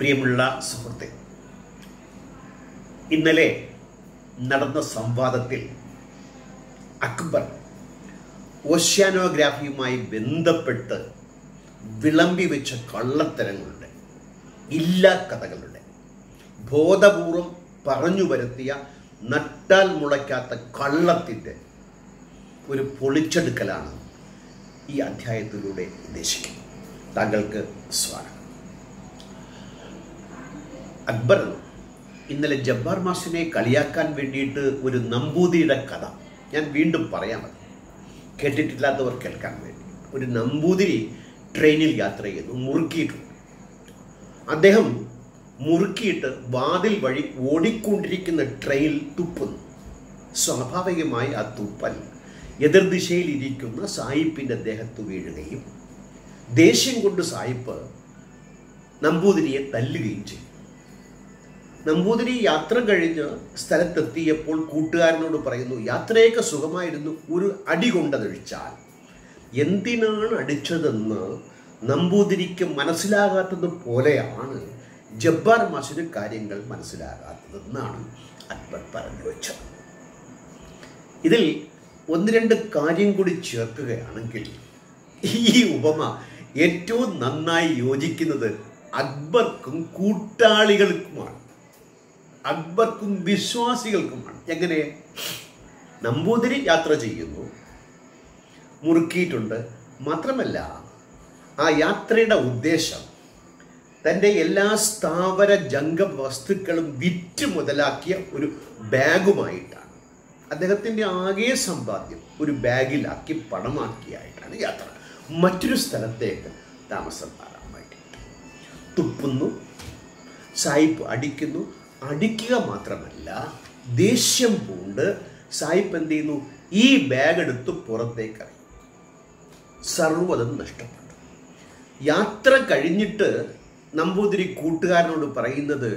പ്രിയമുള്ള സുഹൃത്തെ ഇന്നലെ നടന്ന സംവാദത്തിൽ അക്ബർ ഓഷ്യാനോഗ്രാഫിയുമായി ബന്ധപ്പെട്ട് വിളമ്പി വെച്ച കള്ളത്തരങ്ങളുടെ ഇല്ലാ കഥകളുടെ ബോധപൂർവം പറഞ്ഞു വരുത്തിയ നട്ടാൽ മുളയ്ക്കാത്ത കള്ളത്തിന്റെ ഒരു പൊളിച്ചെടുക്കലാണ് ഈ അധ്യായത്തിലൂടെ ഉദ്ദേശിക്കുന്നത്. താങ്കൾക്ക് സ്വാഗതം. അക്ബർ ഇന്നലെ ജബ്ബാർ മാഷിനെ കളിയാക്കാൻ വേണ്ടിയിട്ട് ഒരു നമ്പൂതിരിയുടെ കഥ. ഞാൻ വീണ്ടും പറയാൻ മതി കേട്ടിട്ടില്ലാത്തവർ കേൾക്കാൻ വേണ്ടി. ഒരു നമ്പൂതിരി ട്രെയിനിൽ യാത്ര ചെയ്യുന്നു മുറുക്കിയിട്ടുണ്ട്. അദ്ദേഹം മുറുക്കിയിട്ട് വാതിൽ വഴി ഓടിക്കൊണ്ടിരിക്കുന്ന ട്രെയിൻ തുപ്പുന്നു. സ്വാഭാവികമായി ആ തുപ്പൽ എതിർദിശയിൽ ഇരിക്കുന്ന സായിപ്പിന്റെ ദേഹത്ത് വീഴുകയും ദേഷ്യം കൊണ്ട് സായിപ്പ് നമ്പൂതിരിയെ തല്ലുകയും ചെയ്യും നമ്പൂതിരി യാത്ര കഴിഞ്ഞ് സ്ഥലത്തെത്തിയപ്പോൾ കൂട്ടുകാരനോട് പറയുന്നു യാത്രയൊക്കെ സുഖമായിരുന്നു. ഒരു അടി കൊണ്ടതൊഴിച്ചാൽ എന്തിനാണ് അടിച്ചതെന്ന് നമ്പൂതിരിക്ക് മനസ്സിലാകാത്തത് പോലെയാണ് ജബ്ബാർ മാഷിന് കാര്യങ്ങൾ മനസ്സിലാകാത്തതെന്നാണ് അക്ബർ പറഞ്ഞു വെച്ചത്. ഇതിൽ ഒന്ന് രണ്ട് കാര്യം കൂടി ചേർക്കുകയാണെങ്കിൽ ഈ ഉപമ ഏറ്റവും നന്നായി യോജിക്കുന്നത് അക്ബർക്കും കൂട്ടാളികൾക്കുമാണ്. അക്ബർക്കും വിശ്വാസികൾക്കുമാണ്. എങ്ങനെ? നമ്പൂതിരി യാത്ര ചെയ്യുന്നു. മുറുക്കിയിട്ടുണ്ട്. മാത്രമല്ല ആ യാത്രയുടെ ഉദ്ദേശം തന്റെ എല്ലാ സ്ഥാവര ജംഗ വസ്തുക്കളും വിറ്റ് മുതലാക്കിയ ഒരു ബാഗുമായിട്ടാണ്. അദ്ദേഹത്തിന്റെ ആകെ സമ്പാദ്യം ഒരു ബാഗിലാക്കി പണമാക്കിയായിട്ടാണ് യാത്ര. മറ്റൊരു സ്ഥലത്തേക്ക് താമസം മാറാൻ തുപ്പുന്നു സായിപ്പ് അടിക്കുന്നു അടിക്കുക മാത്രമല്ല ദേഷ്യം പൂണ്ട് സായിപ്പ് എന്ത് ചെയ്യുന്നു? ഈ ബാഗ് എടുത്ത് പുറത്തേക്ക് ഇറങ്ങി സർവതും നഷ്ടപ്പെട്ടു. യാത്ര കഴിഞ്ഞിട്ട് നമ്പൂതിരി കൂട്ടുകാരനോട് പറയുന്നത്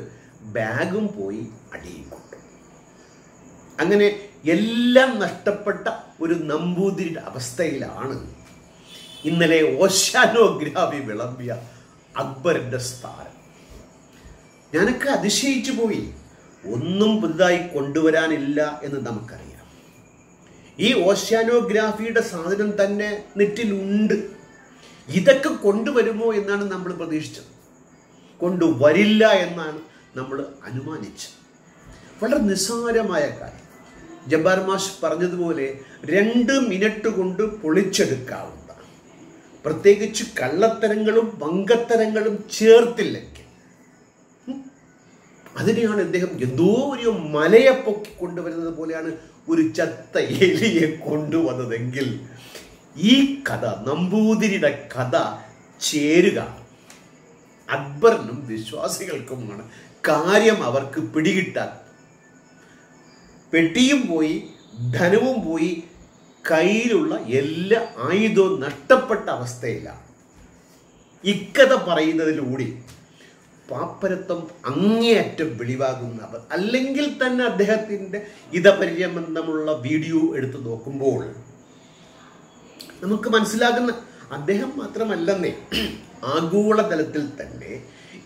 ബാഗും പോയി അടിയും കൊണ്ടു അങ്ങനെ എല്ലാം നഷ്ടപ്പെട്ട ഒരു നമ്പൂതിരിയുടെ അവസ്ഥയിലാണ് ഇന്നലെ ഓശാനോഗ്രാഫി വിളമ്പിയ അക്ബറിന്റെ സ്ഥാനം. ഞാനൊക്കെ അതിശയിച്ചു പോയി. ഒന്നും പുതുതായി കൊണ്ടുവരാനില്ല എന്ന് നമുക്കറിയാം. ഈ ഓഷ്യാനോഗ്രാഫിയുടെ സാധനം തന്നെ നെറ്റിലുണ്ട്. ഇതൊക്കെ കൊണ്ടുവരുമോ എന്നാണ് നമ്മൾ പ്രതീക്ഷിച്ചത്. കൊണ്ടുവരില്ല എന്നാണ് നമ്മൾ അനുമാനിച്ചത്. വളരെ നിസ്സാരമായ കാര്യം. ജബ്ബാർ മാഷ് പറഞ്ഞതുപോലെ രണ്ട് മിനിറ്റ് കൊണ്ട് പൊളിച്ചെടുക്കാവുന്ന പ്രത്യേകിച്ച് കള്ളത്തരങ്ങളും വങ്കത്തരങ്ങളും ചേർത്തില്ലെങ്കിൽ അതിനെയാണ് അദ്ദേഹം എന്തോ ഒരു മലയെ പൊക്കി കൊണ്ടുവരുന്നത് പോലെയാണ് ഒരു ചത്ത എലിയെ കൊണ്ടുവന്നതെങ്കിൽ ഈ കഥ നമ്പൂതിരിയുടെ കഥ ചേരുക. അക്ബറിനും വിശ്വാസികൾക്കുമാണ് കാര്യം അവർക്ക് പിടികിട്ടാൻ. പെട്ടിയും പോയി ധനവും പോയി കയ്യിലുള്ള എല്ലാ ആയുധവും നഷ്ടപ്പെട്ട അവസ്ഥയിലാണ് ഇക്കഥ പറയുന്നതിലൂടെ പാപ്പരത്വം അങ്ങേയറ്റം വെളിവാകുന്നവർ. അല്ലെങ്കിൽ തന്നെ അദ്ദേഹത്തിന്റെ ഇതപര്യബന്ധമുള്ള വീഡിയോ എടുത്തു നോക്കുമ്പോൾ നമുക്ക് മനസ്സിലാകുന്ന അദ്ദേഹം മാത്രമല്ലെന്നേ ആഗോളതലത്തിൽ തന്നെ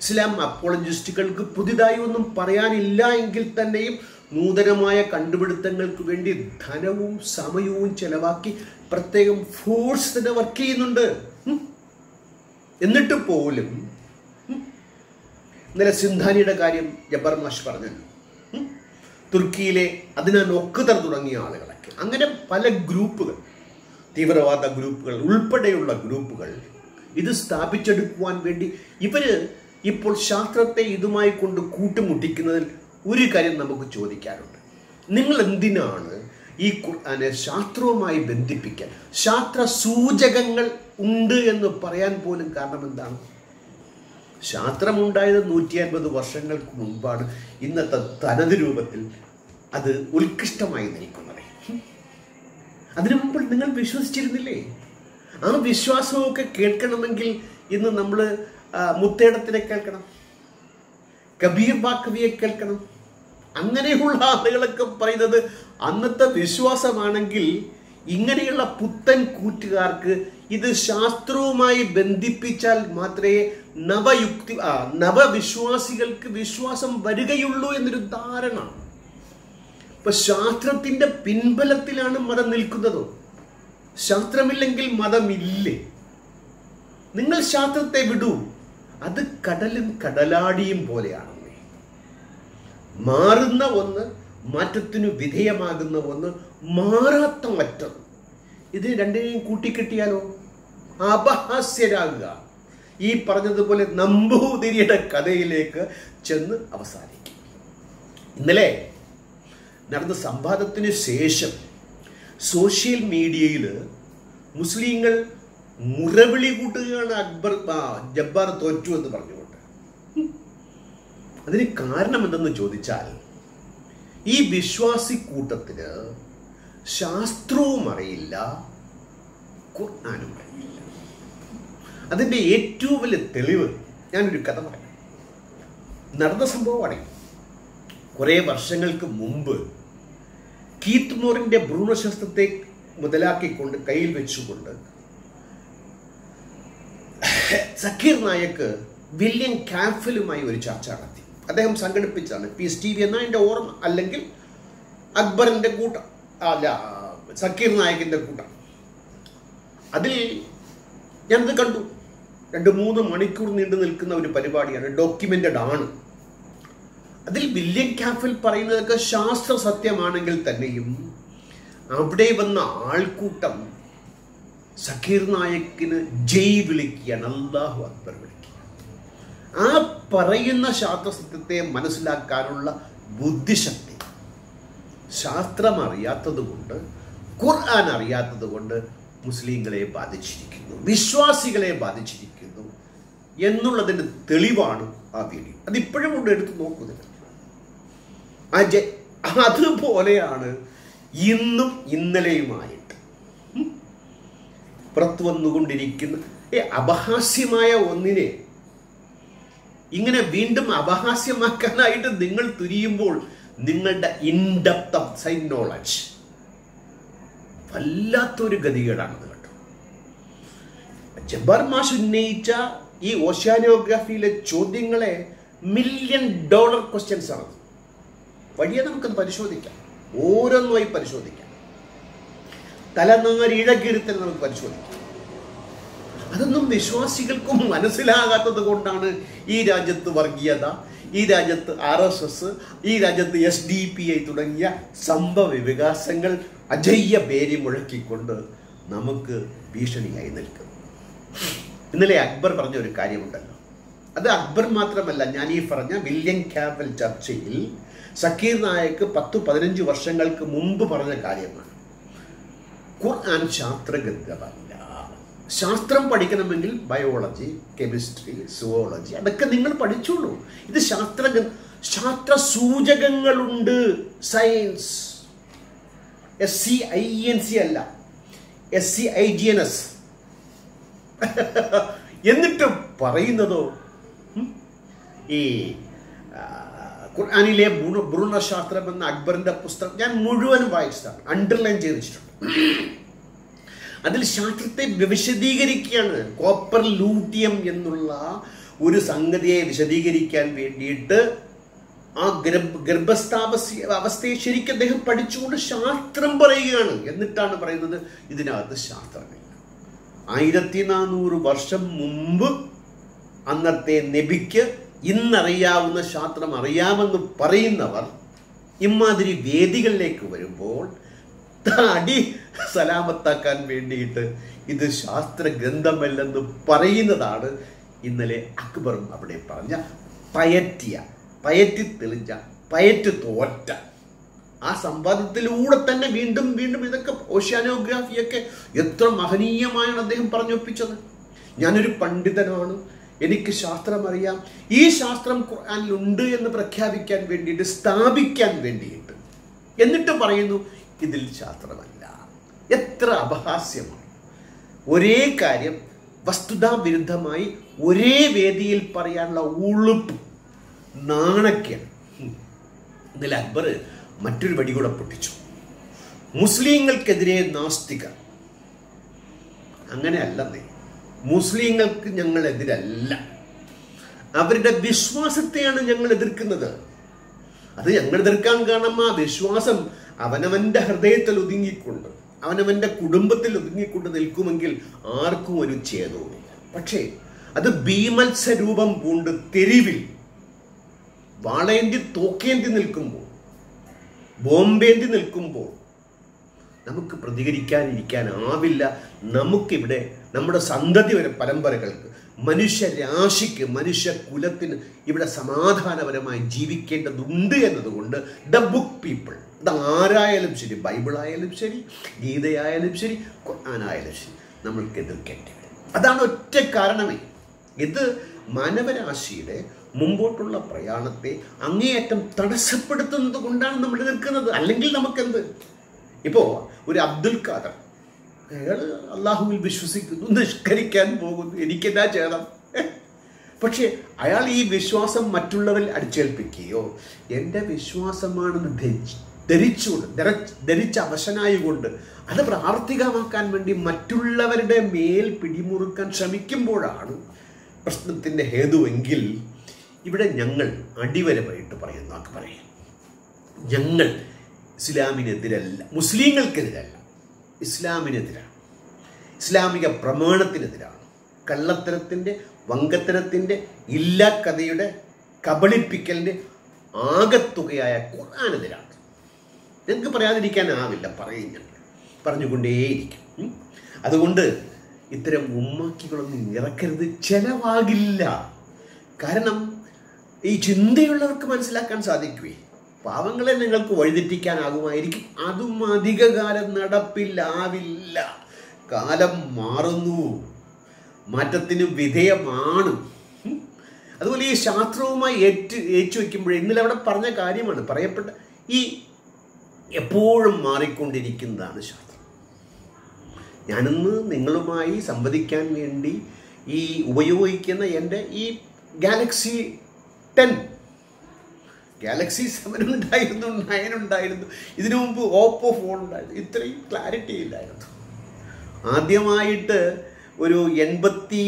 ഇസ്ലാം അപ്പോളജിസ്റ്റുകൾക്ക് പുതിയതായി ഒന്നും പറയാനില്ല എങ്കിൽ തന്നെയും നൂതനമായ കണ്ടുപിടുത്തങ്ങൾക്ക് വേണ്ടി ധനവും സമയവും ചെലവാക്കി പ്രത്യേകം ഫോഴ്സ് തന്നെ വർക്ക് ചെയ്യുന്നുണ്ട്. എന്നിട്ട് പോലും ഇന്നലെ സിന്ധാനിയുടെ കാര്യം ജബ്ബർ മാഷ് പറഞ്ഞു തുർക്കിയിലെ അതിനെ നൊക്കുതർ തുടങ്ങിയ ആളുകളൊക്കെ. അങ്ങനെ പല ഗ്രൂപ്പുകൾ തീവ്രവാദ ഗ്രൂപ്പുകൾ ഉൾപ്പെടെയുള്ള ഗ്രൂപ്പുകൾ ഇത് സ്ഥാപിച്ചെടുക്കുവാൻ വേണ്ടി ഇവർ ഇപ്പോൾ ശാസ്ത്രത്തെ ഇതുമായി കൊണ്ട് കൂട്ടുമുട്ടിക്കുന്നതിൽ ഒരു കാര്യം നമുക്ക് ചോദിക്കാറുണ്ട് നിങ്ങൾ എന്തിനാണ് ഈ ശാസ്ത്രവുമായി ബന്ധിപ്പിക്കാൻ? ശാസ്ത്ര സൂചകങ്ങൾ ഉണ്ട് എന്ന് പറയാൻ പോലും കാരണം എന്താണ്? ശാസ്ത്രമുണ്ടായത് നൂറ്റി അൻപത് വർഷങ്ങൾക്ക് മുൻപാണ് ഇന്നത്തെ തനത് രൂപത്തിൽ അത് ഉത്കൃഷ്ടമായി നിൽക്കുന്നത്. അതിനു മുമ്പ് നിങ്ങൾ വിശ്വസിച്ചിരുന്നില്ലേ? ആ വിശ്വാസമൊക്കെ കേൾക്കണമെങ്കിൽ ഇന്ന് നമ്മൾ മുത്തേടത്തിനെ കേൾക്കണം. കബീർ ബാക്കവിയെ കേൾക്കണം. അങ്ങനെയുള്ള ആളുകളൊക്കെ പറയുന്നത് അന്നത്തെ വിശ്വാസമാണെങ്കിൽ ഇങ്ങനെയുള്ള പുത്തൻ കൂറ്റുകാർക്ക് ഇത് ശാസ്ത്രവുമായി ബന്ധിപ്പിച്ചാൽ മാത്രമേ നവയുക്തി നവവിശ്വാസികൾക്ക് വിശ്വാസം വരികയുള്ളൂ എന്നൊരു ധാരണ. ഇപ്പൊ ശാസ്ത്രത്തിന്റെ പിൻബലത്തിലാണ് മതം നിൽക്കുന്നത്? ശാസ്ത്രമില്ലെങ്കിൽ മതമില്ലേ? നിങ്ങൾ ശാസ്ത്രത്തെ വിടൂ. അത് കടലും കടലാടിയും പോലെയാണ് മാറുന്ന ഒന്ന് മാറ്റത്തിനു വിധേയമാകുന്ന ഒന്ന് മാറാത്ത മറ്റൊന്ന്. ഇത് രണ്ടിനെയും കൂട്ടിക്കെട്ടിയാലോ? അപഹാസ്യരാകുക. ഈ പറഞ്ഞതുപോലെ നമ്പൂതിരിയുടെ കഥയിലേക്ക് ചെന്ന് അവസാനിക്കും. ഇന്നലെ നടന്ന സംവാദത്തിന് ശേഷം സോഷ്യൽ മീഡിയയിൽ മുസ്ലിങ്ങൾ മുറവിളി കൂട്ടുകയാണ് അക്ബർ ജബ്ബാർ തോറ്റു എന്ന് പറഞ്ഞുകൊണ്ട്. അതിന് കാരണം എന്തെന്ന് ചോദിച്ചാൽ ഈ വിശ്വാസി കൂട്ടത്തിന് ശാസ്ത്രവും അറിയില്ല ഖുർആാനും അറിയില്ല അതിന്റെ ഏറ്റവും വലിയ തെളിവ് ഞാനൊരു കഥ പറയാം. നടന്ന സംഭവമാണ്. കുറേ വർഷങ്ങൾക്ക് മുമ്പ് കീത്ത് മോറിന്റെ ഭ്രൂണശാസ്ത്രത്തെ മുതലാക്കിക്കൊണ്ട് കയ്യിൽ വെച്ചുകൊണ്ട് സക്കീർ നായക്ക് വില്യം കാഫലുമായി ഒരു ചർച്ച നടത്തി. അദ്ദേഹം സംഘടിപ്പിച്ചാണ് പി എസ് ടി വി എന്ന എന്റെ ഓർമ്മ. അല്ലെങ്കിൽ അക്ബറിന്റെ കൂട്ടം അല്ല സക്കീർ നായകിന്റെ കൂട്ടം. അതിൽ ഞാനത് കണ്ടു. രണ്ട് മൂന്ന് മണിക്കൂർ നീണ്ടു നിൽക്കുന്ന ഒരു പരിപാടിയാണ് ഡോക്യുമെന്റഡ് ആണ്. അതിൽ വില്യം ക്യാഫിൽ പറയുന്നതൊക്കെ ശാസ്ത്ര സത്യമാണെങ്കിൽ തന്നെയും അവിടെ വന്ന ആൾക്കൂട്ടം സഖീർ നായക്കിന് ജയ് വിളിക്കുകയാണ് അള്ളാഹു അക്ബർ വിളിക്കുക ആ പറയുന്ന ശാസ്ത്ര സത്യത്തെ മനസ്സിലാക്കാനുള്ള ബുദ്ധിശക്തി ശാസ്ത്രം അറിയാത്തത് കൊണ്ട് ഖുർആൻ അറിയാത്തത് കൊണ്ട് മുസ്ലിങ്ങളെ ബാധിച്ചിരിക്കുന്നു വിശ്വാസികളെ ബാധിച്ചിരിക്കുന്നു. എന്നുള്ളതിന്റെ തെളിവാണ് ആ വീഡിയോ അതിപ്പോഴും കൊണ്ട് എടുത്ത് നോക്കുന്നത് ആ അതുപോലെയാണ് ഇന്നും ഇന്നലെയുമായിട്ട്. പുറത്തു വന്നുകൊണ്ടിരിക്കുന്ന ഏ അപഹാസ്യമായ ഒന്നിനെ ഇങ്ങനെ വീണ്ടും അപഹാസ്യമാക്കാനായിട്ട് നിങ്ങൾ തുരിയുമ്പോൾ നിങ്ങളുടെ ഇൻഡെപ്ത് ഓഫ് സൈൻ നോളജ് വല്ലാത്തൊരു ഗതികേടാണത് കേട്ടോ. ജബ്ബാർ മാഷ് ഉന്നയിച്ച ഈ ഓഷ്യാനോഗ്രാഫിയിലെ ചോദ്യങ്ങളെ മില്യൺ ഡോളർ ക്വസ്റ്റ്യൻസ് ആണ്. വഴിയെ നമുക്കത് പരിശോധിക്കാം. ഓരോന്നുമായി പരിശോധിക്കാം. തലനാരിഴകിരുത്തൽ നമുക്ക് പരിശോധിക്കാം. അതൊന്നും വിശ്വാസികൾക്കും മനസ്സിലാകാത്തത് കൊണ്ടാണ് ഈ രാജ്യത്ത് വർഗീയത ഈ രാജ്യത്ത് ആർ എസ് എസ് ഈ രാജ്യത്ത് എസ് ഡി പി ഐ തുടങ്ങിയ സംഭവ വികാസങ്ങൾ അജയ്യ പേരി മുഴക്കിക്കൊണ്ട് നമുക്ക് ഭീഷണിയായി നിൽക്കുന്നു. ഇന്നലെ അക്ബർ പറഞ്ഞ ഒരു കാര്യമുണ്ടല്ലോ. അത് അക്ബർ മാത്രമല്ല ഞാൻ ഈ പറഞ്ഞ വില്യം ക്യാമ്പൽ ചർച്ചയിൽ സക്കീർ നായക്ക് പത്ത് പതിനഞ്ച് വർഷങ്ങൾക്ക് മുമ്പ് പറഞ്ഞ കാര്യമാണ്. ഖുർആൻ ശാസ്ത്രഗതമല്ല ശാസ്ത്രം പഠിക്കണമെങ്കിൽ ബയോളജി കെമിസ്ട്രി സുവോളജി അതൊക്കെ നിങ്ങൾ പഠിച്ചോളൂ. ഇത് ശാസ്ത്ര ശാസ്ത്ര സൂചകങ്ങളുണ്ട് science S C I N C അല്ല. S C I G N S എന്നിട്ട് പറയുന്നതോ? ഈ ഖുർആാനിലെ ഖുർആനിലെ ഭ്രൂണ ഭ്രൂണശാസ്ത്രം എന്ന അക്ബറിന്റെ പുസ്തകം ഞാൻ മുഴുവനും വായിച്ചതാണ്. അണ്ടർലൈൻ ചെയ്തിട്ടുണ്ട്. അതിൽ ശാസ്ത്രത്തെ വിശദീകരിക്കുകയാണ്. കോപ്പർ ലൂട്ടിയം എന്നുള്ള ഒരു സംഗതിയെ വിശദീകരിക്കാൻ വേണ്ടിയിട്ട് ആ ഗർഭ ഗർഭസ്ഥാവസ്ഥ അവസ്ഥയെ ശരിക്കും അദ്ദേഹം പഠിച്ചുകൊണ്ട് ശാസ്ത്രം പറയുകയാണ്. എന്നിട്ടാണ് പറയുന്നത് ഇതിനകത്ത് ശാസ്ത്രമില്ല ആയിരത്തി നാനൂറ് വർഷം മുമ്പ് അന്നത്തെ നബിക്ക് ഇന്നറിയാവുന്ന ശാസ്ത്രം അറിയാമെന്ന് പറയുന്നവർ ഇമാതിരി വേദികളിലേക്ക് വരുമ്പോൾ തടി സലാമത്താക്കാൻ വേണ്ടിയിട്ട് ഇത് ശാസ്ത്ര ഗ്രന്ഥമല്ലെന്ന് പറയുന്നതാണ് ഇന്നലെ അക്ബറും അവിടെ പറഞ്ഞ പയറ്റിയ പയറ്റി തെളിഞ്ഞ പയറ്റ് തോറ്റ ആ സംവാദത്തിലൂടെ തന്നെ വീണ്ടും വീണ്ടും ഇതൊക്കെ ഓഷ്യാനോഗ്രാഫിയൊക്കെ എത്ര മഹനീയമായാണ് അദ്ദേഹം പറഞ്ഞൊപ്പിച്ചത്. ഞാനൊരു പണ്ഡിതനാണ്. എനിക്ക് ശാസ്ത്രം അറിയാം. ഈ ശാസ്ത്രം ഖുർആാനിലുണ്ട് എന്ന് പ്രഖ്യാപിക്കാൻ വേണ്ടിയിട്ട് സ്ഥാപിക്കാൻ വേണ്ടിയിട്ട്. എന്നിട്ട് പറയുന്നു ഇതിൽ ശാസ്ത്രമല്ല. എത്ര അപഹാസ്യമാണ്. ഒരേ കാര്യം വസ്തുതാ വിരുദ്ധമായി ഒരേ വേദിയിൽ പറയാനുള്ള ഉളുപ്പ് നാണക്കേട്. ഇതിൽ അക്ബർ മറ്റൊരു വടി കൂടെ പൊട്ടിച്ചു. മുസ്ലിങ്ങൾക്കെതിരെ നാസ്തിക. അങ്ങനെ അല്ലെന്നേ മുസ്ലിങ്ങൾക്ക് ഞങ്ങൾ എതിരല്ല അവരുടെ വിശ്വാസത്തെയാണ് ഞങ്ങൾ എതിർക്കുന്നത്. അത് ഞങ്ങൾ എതിർക്കാൻ കാരണം ആ വിശ്വാസം അവനവന്റെ ഹൃദയത്തിൽ ഒതുങ്ങിക്കൊണ്ട് അവനവന്റെ കുടുംബത്തിൽ ഒതുങ്ങിക്കൊണ്ട് നിൽക്കുമെങ്കിൽ ആർക്കും ഒരു ഛേദവുമില്ല. പക്ഷേ അത് ഭീമത്സരൂപം പൂണ്ട് തെരുവിൽ വാളേന്തി തോക്കേന്തി നിൽക്കുമ്പോൾ ബോംബേന്തി നിൽക്കുമ്പോൾ നമുക്ക് പ്രതികരിക്കാനിരിക്കാനാവില്ല. നമുക്കിവിടെ നമ്മുടെ സന്തതി വരെ പരമ്പരകൾക്ക് മനുഷ്യരാശിക്ക് മനുഷ്യ കുലത്തിന് ഇവിടെ സമാധാനപരമായി ജീവിക്കേണ്ടതുണ്ട് എന്നതുകൊണ്ട് ദ ബുക്ക് പീപ്പിൾ ഇത് ആരായാലും ശരി ബൈബിളായാലും ശരി ഗീതയായാലും ശരി ഖുർആാനായാലും ശരി നമ്മൾക്ക് എതിർക്കേണ്ടി വരും. അതാണ് ഒറ്റ കാരണമേ. ഇത് മാനവരാശിയുടെ മുമ്പോട്ടുള്ള പ്രയാണത്തെ അങ്ങേയറ്റം തടസ്സപ്പെടുത്തുന്നത് കൊണ്ടാണ് നമ്മൾ നിൽക്കുന്നത് അല്ലെങ്കിൽ നമുക്കെന്ത്? ഇപ്പോൾ ഒരു അബ്ദുൽ ഖാദർ അയാൾ അള്ളാഹുവിൽ വിശ്വസിക്കുന്നു നിഷ്കരിക്കാൻ പോകുന്നു എനിക്കെന്താ ചെയ്യണം? പക്ഷേ അയാൾ ഈ വിശ്വാസം മറ്റുള്ളവരിൽ അടിച്ചേൽപ്പിക്കുകയോ എന്റെ വിശ്വാസമാണെന്ന് ധരിച്ച് ധരിച്ചുകൊണ്ട് ധര- ധരിച്ച അവശനായുകൊണ്ട് അത് പ്രാവർത്തികമാക്കാൻ വേണ്ടി മറ്റുള്ളവരുടെ മേൽ പിടിമുറുക്കാൻ ശ്രമിക്കുമ്പോഴാണ് പ്രശ്നത്തിന്റെ ഹേതുവെങ്കിൽ ഇവിടെ ഞങ്ങൾ അടിവരമായിട്ട് പറയുന്ന പറയാം. ഞങ്ങൾ ഇസ്ലാമിനെതിരല്ല മുസ്ലിങ്ങൾക്കെതിരല്ല. ഇസ്ലാമിനെതിരാണ്. ഇസ്ലാമിക പ്രമാണത്തിനെതിരാണ്. കള്ളത്തരത്തിന്റെ വങ്കത്തരത്തിന്റെ ഇല്ലാക്കഥയുടെ കബളിപ്പിക്കലിന്റെ ആകത്തുകയായ ഖുർആാനെതിരാണ്. ഞങ്ങൾക്ക് പറയാതിരിക്കാനാവില്ല പറയും ഞങ്ങൾ. പറഞ്ഞുകൊണ്ടേയിരിക്കും. അതുകൊണ്ട് ഇത്തരം ഉമ്മാക്കികളൊന്നും ഇറക്കരുത് ചെലവാകില്ല. കാരണം ഈ ചിന്തയുള്ളവർക്ക് മനസ്സിലാക്കാൻ സാധിക്കുവേ. പാവങ്ങളെ നിങ്ങൾക്ക് വഴിതെറ്റിക്കാനാകുമായിരിക്കും. അതും അധികകാലം നടപ്പിലാവില്ല. കാലം മാറുന്നു. മാറ്റത്തിന് വിധേയമാണ്. അതുപോലെ ഈ ശാസ്ത്രവുമായി ഏറ്റ് ഏച്ചു വയ്ക്കുമ്പോൾ ഇന്നലെ അവിടെ പറഞ്ഞ കാര്യമാണ് പറയപ്പെട്ട ഈ എപ്പോഴും മാറിക്കൊണ്ടിരിക്കുന്നതാണ് ശാസ്ത്രം. ഞാനിന്ന് നിങ്ങളുമായി സംവദിക്കാൻ വേണ്ടി ഈ ഉപയോഗിക്കുന്ന എന്റെ ഈ ഗാലക്സി ടെൻ ഗാലക്സി സെവൻ ഉണ്ടായിരുന്നു നയൻ ഉണ്ടായിരുന്നു. ഇതിനു മുമ്പ് ഓപ്പോ ഫോൺ ഉണ്ടായിരുന്നു. ഇത്രയും ക്ലാരിറ്റി ഇല്ലായിരുന്നു. ആദ്യമായിട്ട് ഒരു എൺപത്തി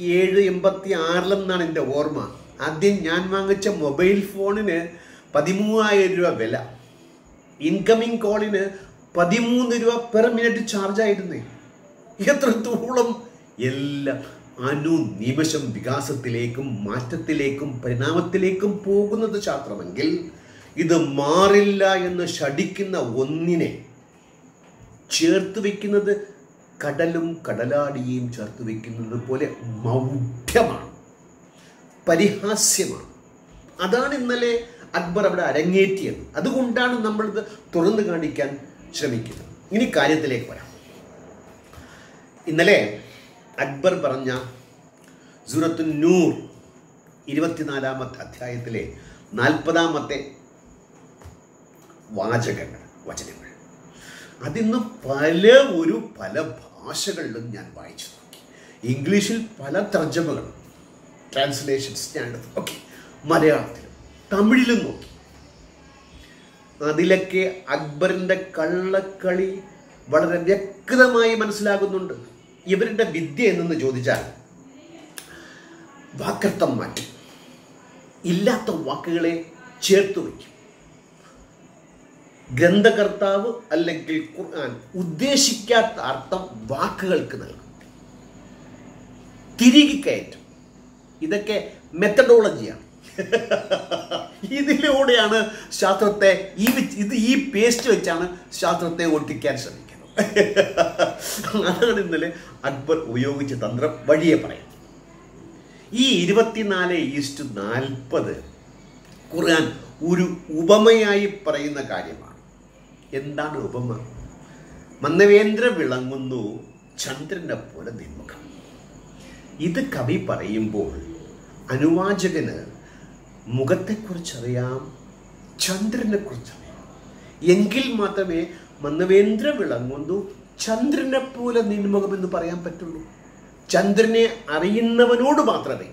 ഏഴ് എൺപത്തി ആറിലെന്നാണ് എന്റെ ഓർമ്മ. ആദ്യം ഞാൻ വാങ്ങിച്ച മൊബൈൽ ഫോണിന് പതിമൂവായിരം രൂപ വില. ഇൻകമിങ് കോളിന് പതിമൂന്ന് രൂപ പെർ മിനിറ്റ് ചാർജ് ആയിരുന്നേ. എത്രത്തോളം? എല്ലാം. അനുനിമിഷം വികാസത്തിലേക്കും മാറ്റത്തിലേക്കും പരിണാമത്തിലേക്കും പോകുന്നത് ശാസ്ത്രമെങ്കിൽ ഇത് മാറില്ല എന്ന് ഷടിക്കുന്ന ഒന്നിനെ ചേർത്ത് വയ്ക്കുന്നത് കടലും കടലാടിയും ചേർത്ത് വയ്ക്കുന്നത് പോലെ മൗഢ്യമാണ്. പരിഹാസ്യമാണ്. അതാണ് ഇന്നലെ അക്ബർ അവിടെ അരങ്ങേറ്റിയത്. അതുകൊണ്ടാണ് നമ്മളിത് തുറന്നു കാണിക്കാൻ ശ്രമിക്കുന്നത്. ഇനി കാര്യത്തിലേക്ക് വരാം. ഇന്നലെ അക്ബർ പറഞ്ഞ സൂറത്തു നൂർ ഇരുപത്തിനാലാമത്തെ അധ്യായത്തിലെ നാൽപ്പതാമത്തെ വാചകങ്ങൾ വചനങ്ങൾ. അതിന്ന് പല ഒരു പല ഭാഷകളിലും ഞാൻ വായിച്ചു നോക്കി. ഇംഗ്ലീഷിൽ പല തർജമകളും ഞാൻ എടുത്തു ഓക്കെ മലയാളത്തിലും തമിഴിലും നോക്കി. അതിലൊക്കെ അക്ബറിന്റെ കള്ളക്കളി വളരെ വ്യക്തമായി മനസ്സിലാകുന്നുണ്ട്. ഇവരുടെ വിദ്യ എന്തെന്ന് ചോദിച്ചാൽ വാക്കർത്ഥം മാറ്റും. ഇല്ലാത്ത വാക്കുകളെ ചേർത്ത് വയ്ക്കും. ഗ്രന്ഥകർത്താവ് അല്ലെങ്കിൽ ഖുർആൻ ഉദ്ദേശിക്കാത്ത അർത്ഥം വാക്കുകൾക്ക് നൽകും. തിരികെ കയറ്റും. ഇതൊക്കെ മെത്തഡോളജിയാണ് ഇതിലൂടെയാണ് ശാസ്ത്രത്തെ ഈ ഇത് ഈ പേസ്റ്റ് വെച്ചാണ് ശാസ്ത്രത്തെ ഒട്ടിക്കാൻ ശ്രമിക്കുന്നത്. അതാണ് ഇന്നലെ അക്ബർ ഉപയോഗിച്ച തന്ത്രം വഴിയെ പറയാം. ഈ ഇരുപത്തിനാല് ഈസ്റ്റ് നാൽപ്പത് ഖുർആൻ ഒരു ഉപമയായി പറയുന്ന കാര്യമാണ്. എന്താണ് ഉപമ? മന്നവേന്ദ്ര വിളങ്ങുന്നു ചന്ദ്രനെ പോലെ നിന്മുഖം. ഇത് കവി പറയുമ്പോൾ അനുവാചകന് മുഖത്തെക്കുറിച്ചറിയാം ചന്ദ്രനെ കുറിച്ചറിയാം എങ്കിൽ മാത്രമേ മന്നവേന്ദ്ര വിളങ്ങുന്നു. ചന്ദ്രനെ പോലെ നിന്മുഖം എന്ന് പറയാൻ പറ്റുള്ളൂ. ചന്ദ്രനെ അറിയുന്നവനോട് മാത്രമേ.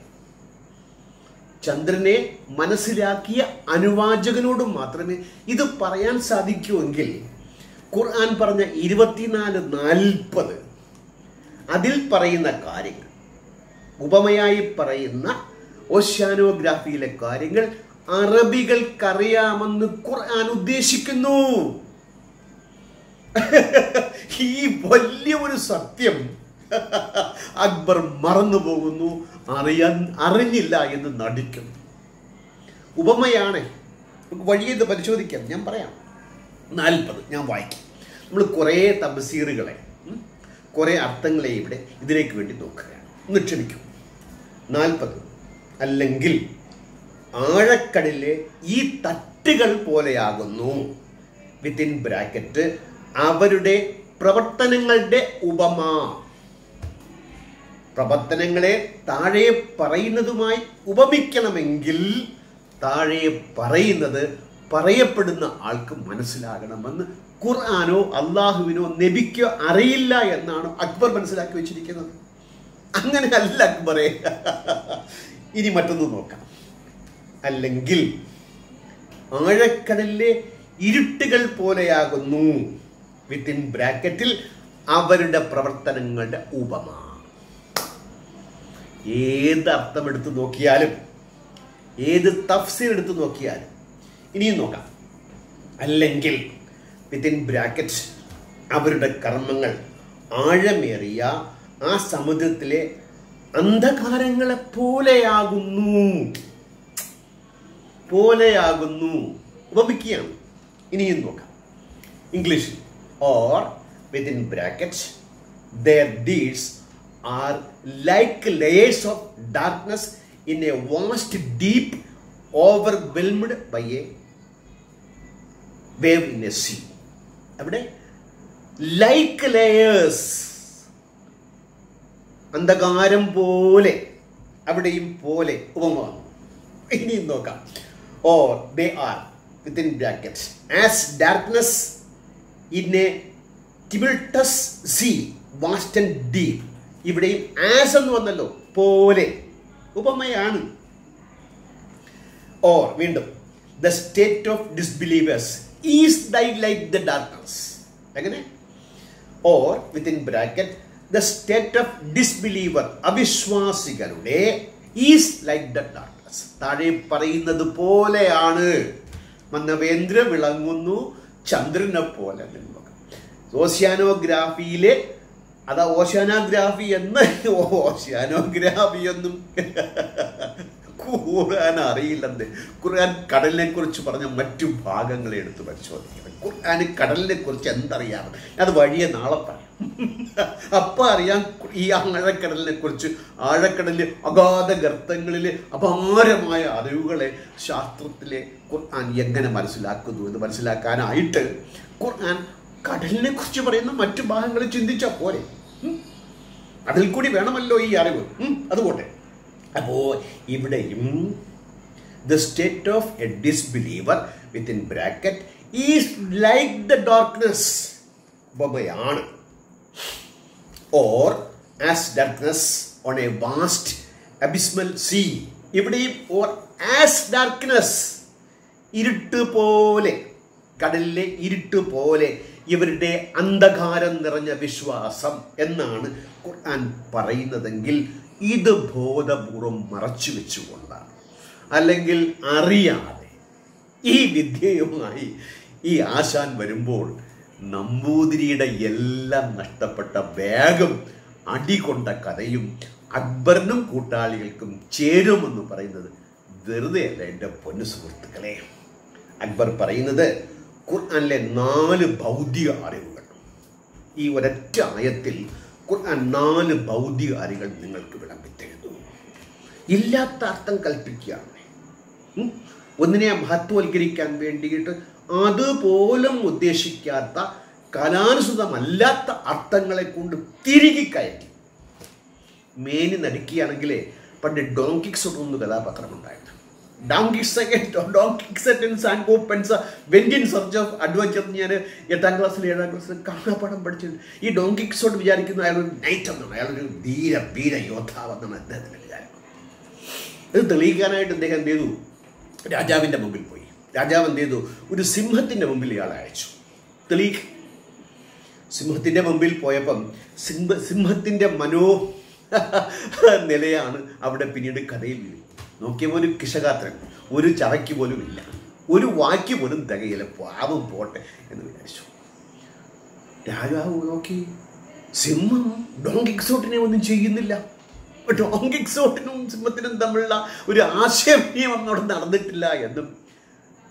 ചന്ദ്രനെ മനസ്സിലാക്കിയ അനുവാചകനോട് മാത്രമേ ഇത് പറയാൻ സാധിക്കുമെങ്കിൽ ഖുർആൻ പറഞ്ഞ ഇരുപത്തിനാല് നാൽപ്പത് അതിൽ പറയുന്ന കാര്യങ്ങൾ ഉപമയായി പറയുന്ന ഓഷ്യാനോഗ്രാഫിയിലെ കാര്യങ്ങൾ അറബികൾക്കറിയാമെന്ന് ഖുർആൻ ഉദ്ദേശിക്കുന്നു. ഈ വലിയ ഒരു സത്യം അക്ബർ മറന്നു പോകുന്നു അറിയാൻ അറിഞ്ഞില്ല എന്ന് നടിക്കുന്നു. ഉപമയാണ് വഴിയത് പരിശോധിക്കാം. ഞാൻ പറയാം. നാൽപ്പത് ഞാൻ വായിക്കും. നമ്മൾ കുറേ തപസീറുകളെ കുറേ അർത്ഥങ്ങളെ ഇവിടെ ഇതിലേക്ക് വേണ്ടി നോക്കുകയാണ്. ഒന്ന് ക്ഷമിക്കും. നാൽപ്പത് അല്ലെങ്കിൽ ആഴക്കടലിലെ ഈ തട്ടുകൾ പോലെയാകുന്നു. വിത്തിൻ ബ്രാക്കറ്റ് അവരുടെ പ്രവർത്തനങ്ങളുടെ ഉപമ. പ്രവർത്തനങ്ങളെ താഴെ പറയുന്നതുമായി ഉപമിക്കണമെങ്കിൽ താഴെ പറയുന്നത് പറയപ്പെടുന്ന ആൾക്ക് മനസ്സിലാകണമെന്ന് ഖുർആാനോ അള്ളാഹുവിനോ നബിക്കോ അറിയില്ല എന്നാണ് അക്ബർ മനസ്സിലാക്കി വെച്ചിരിക്കുന്നത്. അങ്ങനെ അല്ല അക്ബറെ. ഇനി മറ്റൊന്ന് നോക്കാം. അല്ലെങ്കിൽ ആഴക്കടലിലെ ഇരുട്ടുകൾ പോലെയാകുന്നു. വിത്തിൻ ബ്രാക്കറ്റിൽ അവരുടെ പ്രവർത്തനങ്ങളുടെ ഉപമ. ഏത് അർത്ഥം എടുത്തു നോക്കിയാലും ഏത് തഫ്സീർ എടുത്തു നോക്കിയാലും ഇനിയും നോക്കാം. അല്ലെങ്കിൽ വിത്തിൻ ബ്രാക്കറ്റ് അവരുടെ കർമ്മങ്ങൾ ആഴമേറിയ ആ സമുദ്രത്തിലെ അന്ധകാരങ്ങളെ പോലെയാകുന്നു. പോലെയാകുന്നു. ഉപമിക്കുകയാണ്. ഇനിയും നോക്കാം. ഇംഗ്ലീഷിൽ or within bracket their deeds are like layers of darkness in a vast deep overwhelmed by a wave in a sea. അവിടെ ലൈക്ക് ലേയേഴ്സ് അന്ധകാരം പോലെ അവിടെയും പോലെ ഉപമ. ഇനിയും നോക്കാം. Or they are within bracket as darkness in a ടിബിൾട്ടസ് sea vast and deep ഇവിടെയും as എന്ന് വന്നല്ലോ പോലെ. ഉപമയാണ്. ഓർ വീണ്ടും the state of disbelievers is ദൈ ലൈക്ക് ദ ഡാർക്ക്നസ്. എങ്ങനെ? Or within bracket the state of disbeliever അവിശ്വാസികളുടെ is like the darkness. താഴെ പറയുന്നത് പോലെയാണ്. മന്നവേന്ദ്ര വിളങ്ങുന്നു ചന്ദ്രനെ പോലെ നിന്നു ഓഷ്യാനോഗ്രാഫിയിലെ അതാ ഓഷ്യാനോഗ്രാഫി എന്ന് ഓഷ്യാനോഗ്രാഫി എന്നും ഖുർആൻ അറിയില്ലെന്ന്. ഖുർആൻ കടലിനെ കുറിച്ച് പറഞ്ഞ മറ്റു ഭാഗങ്ങളെ എടുത്ത് പരിശോധിക്കണം. ഖുർആൻ കടലിനെ കുറിച്ച് എന്തറിയാം? അത് വഴിയെ നാളെ പറയാം. അപ്പം അറിയാം ഈ ആഴക്കടലിനെ കുറിച്ച് ആഴക്കടലിലെ അഗാധ ഗർത്തങ്ങളിലെ അപാരമായ അറിവുകളെ ശാസ്ത്രത്തിലെ ഖുർആൻ എങ്ങനെ മനസ്സിലാക്കുന്നു എന്ന് മനസ്സിലാക്കാനായിട്ട് ഖുർആൻ കടലിനെ കുറിച്ച് പറയുന്ന മറ്റു ഭാഗങ്ങൾ ചിന്തിച്ചാൽ പോരെ? അതിൽ കൂടി വേണമല്ലോ ഈ അറിവ്. അതുകൊണ്ട് അതുപോട്ടെ. അപ്പോ ഇവിടെയും the state of a disbeliever within bracket is like the darkness ബൊബയാണ്. Or as darkness on a vast abysmal sea ഇവിടെയും ഓർ ആസ് ഡാർക്ക്നെസ് ഇരുട്ട് പോലെ കടലിലെ ഇരുട്ട് പോലെ ഇവരുടെ അന്ധകാരം നിറഞ്ഞ വിശ്വാസം എന്നാണ് ഖുർആൻ പറയുന്നതെങ്കിൽ ഇത് ബോധപൂർവം മറച്ചു വെച്ചുകൊണ്ടാണ്. അല്ലെങ്കിൽ അറിയാതെ ഈ വിദ്യയുമായി ഈ ആശാൻ വരുമ്പോൾ നമ്പൂതിരിയുടെ എല്ലാം നഷ്ടപ്പെട്ട വേഗം അടികൊണ്ട കഥയും അക്ബറിനും കൂട്ടാളികൾക്കും ചേരുമെന്ന് പറയുന്നത് വെറുതെ അല്ല എന്റെ പൊന്നു സുഹൃത്തുക്കളെ. അക്ബർ പറയുന്നത് ഖുർആാനിലെ നാല് ഭൗതിക അറിവുകൾ. ഈ ഒരൊറ്റ ആയത്തിൽ ഖുർആൻ നാല് ഭൗതിക അറിവുകൾ നിങ്ങൾക്ക് വിളമ്പിത്തരുന്നു. ഇല്ലാത്ത അർത്ഥം കൽപ്പിക്കുകയാണ്? ഒന്നിനെ മഹത്വവൽക്കരിക്കാൻ വേണ്ടിയിട്ട് അതുപോലും ഉദ്ദേശിക്കാത്ത കലാനുസൃതമല്ലാത്ത അർത്ഥങ്ങളെ കൊണ്ട് തിരികെ കയറ്റി. മേനി നടുക്കുകയാണെങ്കിൽ പണ്ട് ഡോങ്കിക്സ് ഒന്ന് കഥാപാത്രം ആൻഡ് ഓപ്പൻസ് വെഞ്ചിൻ ഓഫ് അഡ്വഞ്ചർ ഞാൻ എട്ടാം ക്ലാസ്സിൽ ഏഴാം ക്ലാസ്സിൽ കാണാപ്പാടം പഠിച്ചിട്ടുണ്ട് ഈ ഡോങ്കിക്സോട് വിചാരിക്കുന്ന അയാൾ ഒരു നൈറ്റ് എന്നാണ് അയാളൊരു ധീര ധീര യോദ്ധാവെന്നാണ് അദ്ദേഹത്തിന്റെ വിചാരം ഇത് തെളിയിക്കാനായിട്ട് അദ്ദേഹം എന്ത് ചെയ്തു? രാജാവിന്റെ മുമ്പിൽ പോയി. രാജാവ് എന്ത് ചെയ്തു? ഒരു സിംഹത്തിന്റെ മുമ്പിൽ ഇയാൾ അയച്ചു. തെളിയിക്ക സിംഹത്തിന്റെ മുമ്പിൽ പോയപ്പം സിംഹ സിംഹത്തിന്റെ മനോ നിലയാണ് അവിടെ പിന്നീട് കഥയിൽ നോക്കിയപ്പോൾ ഒരു കിഷകാത്രൻ ഒരു ചവയ്ക്ക് പോലും ഇല്ല. ഒരു വാക്ക് പോലും തികയില്ല പാവം പോട്ടെ എന്ന് വിചാരിച്ചു. രാജാവ് നോക്കി. സിംഹം ഡോങ്കിക്സോട്ടിനെ ഒന്നും ചെയ്യുന്നില്ല. ഡോങ്കിക്സോട്ടിനും സിംഹത്തിനും തമ്മിലുള്ള ഒരു ആശയവിനിയമം അവിടെ നടന്നിട്ടില്ല എന്നും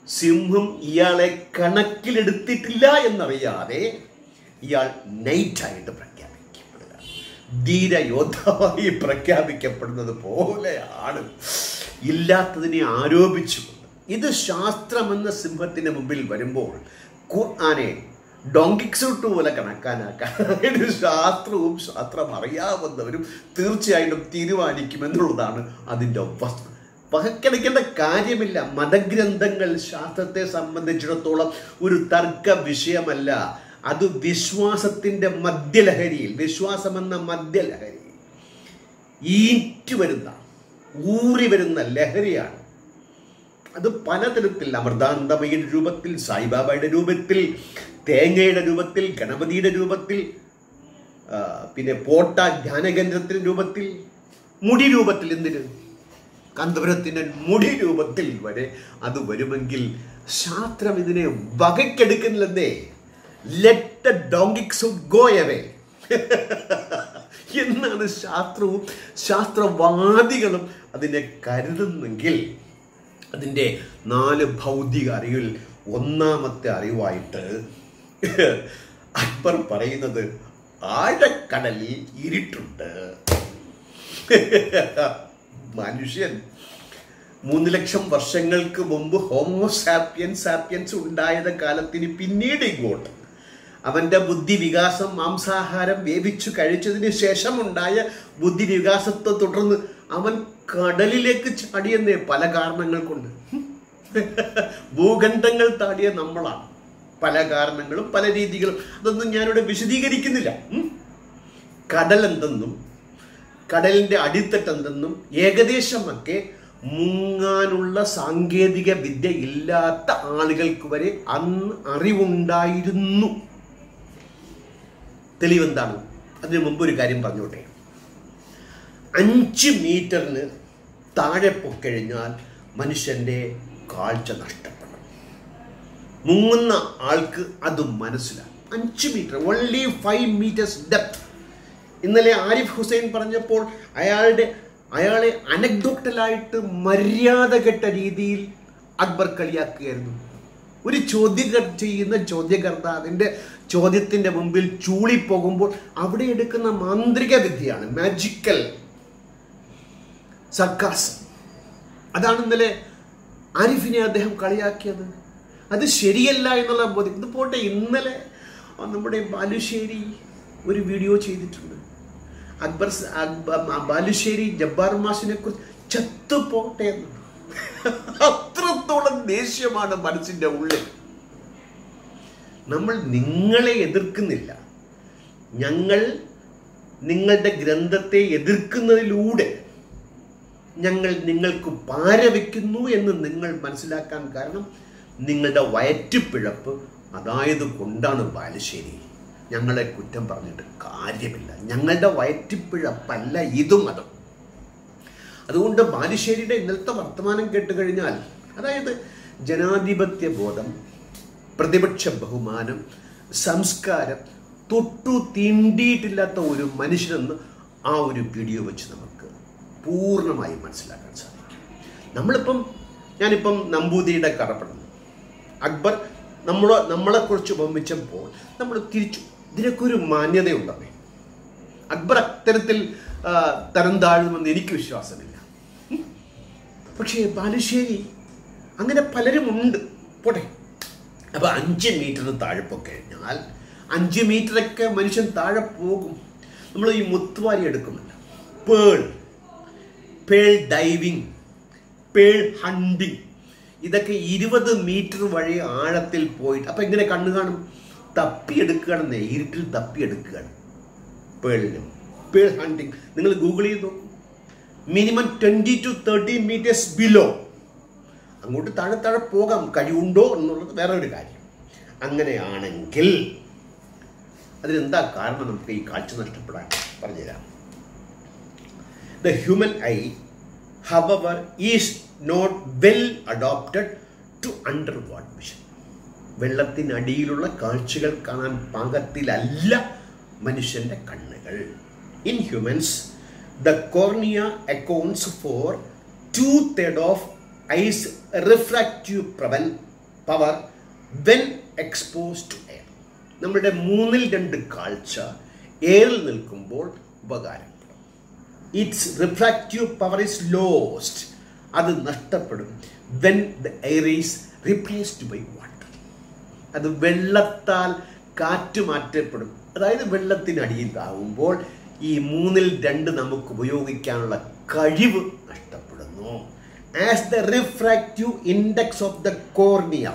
സിംഹം ഇയാളെ കണക്കിലെടുത്തിട്ടില്ല എന്നറിയാതെ ഇയാൾ നൈറ്റായിട്ട് പ്രഖ്യാപിക്കപ്പെടുക. ധീരയോദ്ധാവായി പ്രഖ്യാപിക്കപ്പെടുന്നത് പോലെയാണ്. ഇല്ലാത്തതിനെ ആരോപിച്ചുകൊണ്ട്. ഇത് ശാസ്ത്രമെന്ന സിംഹത്തിന് മുമ്പിൽ വരുമ്പോൾ ഖുർആാനെ ഡോങ്കിക്സൂട്ട് പോലെ കണക്കാനാക്കാൻ. ശാസ്ത്രവും ശാസ്ത്രം അറിയാവുന്നവരും തീർച്ചയായിട്ടും തീരുമാനിക്കുമെന്നുള്ളതാണ് അതിന്റെ വസ്തു പകക്കടിക്കേണ്ട കാര്യമില്ല. മതഗ്രന്ഥങ്ങൾ ശാസ്ത്രത്തെ സംബന്ധിച്ചിടത്തോളം ഒരു തർക്ക വിഷയമല്ല അത് വിശ്വാസത്തിന്റെ മദ്യലഹരിയിൽ വിശ്വാസമെന്ന മദ്യലഹരിയിൽ. ഈറ്റ് വരുന്ന ഊറി വരുന്ന ലഹരിയാണ്. അത് പലതരത്തിൽ അമൃതാന്തമയുടെ രൂപത്തിൽ സായിബാബയുടെ രൂപത്തിൽ തേങ്ങയുടെ രൂപത്തിൽ ഗണപതിയുടെ രൂപത്തിൽ പിന്നെ പോട്ട ധ്യാനകേന്ദ്രത്തിന്റെ രൂപത്തിൽ മുടി രൂപത്തിൽ എന്തിന് കന്തപുരത്തിന്റെ മുടി രൂപത്തിൽ വരെ അത് വരുമെങ്കിൽ ശാസ്ത്രം ഇതിനെ വകയ്ക്കെടുക്കുന്നില്ലെന്നേ. Let Don Quixote go away എന്നാണ് ശാസ്ത്രവും ശാസ്ത്രവാദികളും അതിനെ കരുതുന്നെങ്കിൽ അതിന്റെ നാല് ഭൗതിക അറിവിൽ ഒന്നാമത്തെ അറിവായിട്ട് അക്ബർ പറയുന്നത് ആഴക്കടലിൽ ഇരിട്ടുണ്ട്. മനുഷ്യൻ മൂന്ന് ലക്ഷം വർഷങ്ങൾക്ക് മുമ്പ് ഹോമോ സാപ്പിയൻസ് ഉണ്ടായത് കാലത്തിന് പിന്നീട് ഇങ്ങോട്ട്. അവന്റെ ബുദ്ധി വികാസം മാംസാഹാരം വേവിച്ചു കഴിച്ചതിന് ശേഷം ഉണ്ടായ ബുദ്ധി വികാസത്തെ തുടർന്ന് അവൻ കടലിലേക്ക് ചാടിയെന്നേ പല കാരണങ്ങൾ കൊണ്ട്. ഭൂഖണ്ഡങ്ങൾ താടിയ നമ്മളാണ്. പല കാരണങ്ങളും പല രീതികളും. അതൊന്നും ഞാനിവിടെ വിശദീകരിക്കുന്നില്ല. കടൽ എന്തെന്നും കടലിന്റെ അടിത്തട്ട് എന്തെന്നും ഏകദേശമൊക്കെ മുങ്ങാനുള്ള സാങ്കേതിക വിദ്യ ഇല്ലാത്ത ആളുകൾക്ക് വരെ അന്ന് അറിവുണ്ടായിരുന്നു. തെളിവെന്താണ് അതിനു മുമ്പ് ഒരു കാര്യം പറഞ്ഞോട്ടെ. അഞ്ച് മീറ്ററിന് താഴെ പൊക്കഴിഞ്ഞാൽ മനുഷ്യന്റെ കാഴ്ച നഷ്ടപ്പെടും. മുങ്ങുന്ന ആൾക്ക് അത് മനസ്സിലാകും. അഞ്ച് metre only five metres depth ഇന്നലെ ആരിഫ് ഹുസൈൻ പറഞ്ഞപ്പോൾ അയാളുടെ അയാളെ അനക്ഡോക്ടലായിട്ട് മര്യാദ കെട്ട രീതിയിൽ അക്ബർ കളിയാക്കുകയായിരുന്നു. ഒരു ചോദ്യം ചെയ്യുന്ന ചോദ്യകർത്താവിന്റെ ചോദ്യത്തിന്റെ മുമ്പിൽ ചൂളിപ്പോകുമ്പോൾ അവിടെ എടുക്കുന്ന മാന്ത്രിക വിദ്യയാണ് മാജിക്കൽ സർക്കാസ്. അതാണ് ഇന്നലെ ആരിഫിനെ അദ്ദേഹം കളിയാക്കിയത്. അത് ശരിയല്ല എന്നുള്ള ബോധ്യം. ഇത് പോട്ടെ ഇന്നലെ നമ്മുടെ ബാലുശ്ശേരി ഒരു വീഡിയോ ചെയ്തിട്ടുണ്ട്. അക്ബർ ബാലുശ്ശേരി ജബ്ബാർ മാഷിനെ കുറിച്ച് ചത്തു പോട്ടെ എന്ന്. അത്രത്തോളം ദേഷ്യമാണ് മനസ്സിന്റെ ഉള്ളിൽ. നമ്മൾ നിങ്ങളെ എതിർക്കുന്നില്ല. ഞങ്ങൾ നിങ്ങളുടെ ഗ്രന്ഥത്തെ എതിർക്കുന്നതിലൂടെ ഞങ്ങൾ നിങ്ങൾക്ക് പാര എന്ന് നിങ്ങൾ മനസ്സിലാക്കാൻ കാരണം നിങ്ങളുടെ വയറ്റുപിഴപ്പ് അതായത് കൊണ്ടാണ് ബാലുശ്ശേരി. ഞങ്ങളെ കുറ്റം പറഞ്ഞിട്ട് കാര്യമില്ല. ഞങ്ങളുടെ വയറ്റുപിഴപ്പല്ല ഇതും അതും. അതുകൊണ്ട് ബാലുശ്ശേരിയുടെ ഇന്നലത്തെ വർത്തമാനം കേട്ട് കഴിഞ്ഞാൽ അതായത് ജനാധിപത്യ ബോധം പ്രതിപക്ഷ ബഹുമാനം സംസ്കാരം തൊട്ടു തീണ്ടിയിട്ടില്ലാത്ത ഒരു മനുഷ്യനെന്ന് ആ ഒരു വീഡിയോ വെച്ച് നമുക്ക് പൂർണമായി മനസ്സിലാക്കാൻ സാധിക്കും. നമ്മളിപ്പം ഞാനിപ്പം നമ്പൂതിരിയുടെ കടപ്പെടുന്നു. അക്ബർ നമ്മളെ നമ്മളെക്കുറിച്ച് ഉപമിച്ചപ്പോൾ നമ്മൾ തിരിച്ചു. ഇതിനൊക്കെ ഒരു മാന്യതയുണ്ടെന്നേ അക്ബർ അത്തരത്തിൽ തരം താഴുമെന്ന് എനിക്ക് വിശ്വാസമില്ല. പക്ഷേ ബാലുശ്ശേരി അങ്ങനെ പലരും ഉണ്ട്. പോട്ടെ. അപ്പൊ അഞ്ച് മീറ്റർ താഴെ പോയി കഴിഞ്ഞാൽ അഞ്ച് മീറ്ററൊക്കെ മനുഷ്യൻ താഴെ പോകും. നമ്മൾ ഈ മുത്തുവാരി എടുക്കുന്നുണ്ട്. Pearl. Pearl diving pearl hunting. ഇതൊക്കെ ഇരുപത് മീറ്റർ വഴി ആഴത്തിൽ പോയിട്ട് അപ്പം എങ്ങനെ കണ്ണു കാണും? തപ്പിയെടുക്കുകയാണ് ഇരുട്ടിൽ തപ്പിയെടുക്കുകയാണ് പേളിനും പേൾ ഹണ്ടിങ്. നിങ്ങൾ ഗൂഗിൾ ചെയ്തു minimum twenty to thirty metres below അങ്ങോട്ട് താഴെ താഴെ പോകാം. കഴിവുണ്ടോ എന്നുള്ളത് വേറെ ഒരു കാര്യം. അങ്ങനെയാണെങ്കിൽ അതിനെന്താ കാരണം? നമുക്ക് ഈ കാഴ്ച നഷ്ടപ്പെടാൻ പറഞ്ഞുതരാം. The human eye however, is not well adopted to underwater vision. വെള്ളത്തിനടിയിലുള്ള കാഴ്ചകൾ കാണാൻ പാകത്തിലല്ല മനുഷ്യന്റെ കണ്ണുകൾ. In humans the cornea accounts for two third of eye's refractive പ്രവൻ power when expose to air നമ്മുടെ മൂന്നിൽ രണ്ട് കാഴ്ച എയറിൽ നിൽക്കുമ്പോൾ ഉപകാരപ്പെടും its refractive power is lost അത് നഷ്ടപ്പെടും. When the air is replaced by water അത് വെള്ളത്താൽ കാറ്റ് മാറ്റപ്പെടും. അതായത് വെള്ളത്തിനടിയിലാവുമ്പോൾ ഈ മൂന്നിൽ രണ്ട് നമുക്ക് ഉപയോഗിക്കാനുള്ള കഴിവ് നഷ്ടപ്പെടുന്നു. As the refractive index of the cornea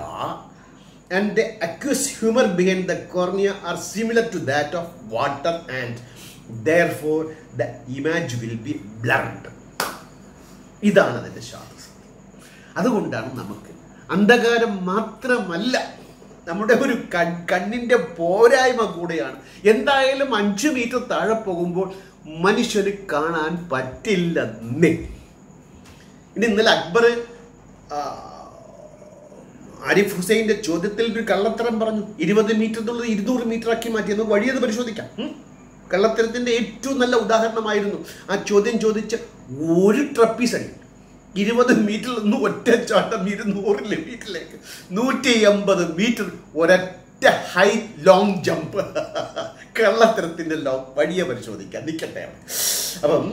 and the aqueous humour behind the cornea are similar to that of water and therefore the image will be blurred. ഇതാണ് അതിന്റെ ശാസ്ത്രം. അതുകൊണ്ടാണ് നമുക്ക് അന്ധകാരം മാത്രമല്ല നമ്മുടെ ഒരു കൺ- കണ്ണിന്റെ പോരായ്മ കൂടെയാണ്. എന്തായാലും അഞ്ച് മീറ്റർ താഴെ പോകുമ്പോൾ മനുഷ്യന് കാണാൻ പറ്റില്ലെന്നേ. ഇനി ഇന്നലെ അക്ബർ ആരിഫ് ഹുസൈന്റെ ചോദ്യത്തിൽ ഒരു കള്ളത്തരം പറഞ്ഞു. ഇരുപത് മീറ്റർ എന്നുള്ളത് ഇരുന്നൂറ് മീറ്റർ ആക്കി മാറ്റി. എന്ന് വഴിയത് പരിശോധിക്കാം. ഉം? കള്ളത്തരത്തിന്റെ ഏറ്റവും നല്ല ഉദാഹരണമായിരുന്നു ആ ചോദ്യം ചോദിച്ച ഒരു ട്രപ്പീസ് അടി ഇരുപത് മീറ്ററിൽ നിന്ന് ഒറ്റച്ചാട്ടം ഇരുന്നൂറ് മീറ്ററിലേക്ക് നൂറ്റി എൺപത് മീറ്റർ ഒരൊറ്റ ഹൈ ലോങ് ജമ്പ് കള്ളത്തരത്തിന്റെ ലോ വഴിയെ പരിശോധിക്കാം നിൽക്കട്ടെ അപ്പം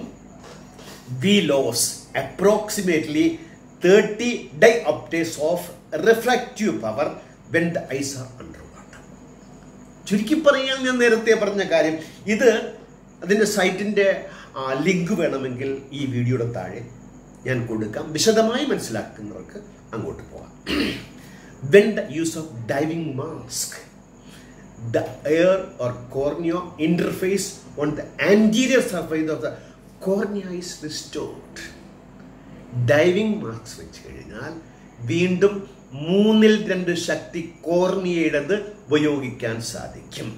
we lose approximately thirty 30 dioptres of reflective power when the eyes are underwater. ചുരുക്കി പറയാൻ ഞാൻ നേരത്തെ പറഞ്ഞ കാര്യം ഇത് അതിന്റെ സൈറ്റിന്റെ ലിങ്ക് വേണമെങ്കിൽ ഈ വീഡിയോയുടെ താഴെ ഞാൻ കൊടുക്കാം വിശദമായി മനസ്സിലാക്കുന്നവർക്ക് അങ്ങോട്ട് പോകാം when the use of diving mask the air or cornea interface on the anterior surface of the is restored. Diving masks വെച്ച് കഴിഞ്ഞാൽ വീണ്ടും മൂന്നിൽ രണ്ട് ശക്തി കോർണിയയുടേത് ഉപയോഗിക്കാൻ സാധിക്കും.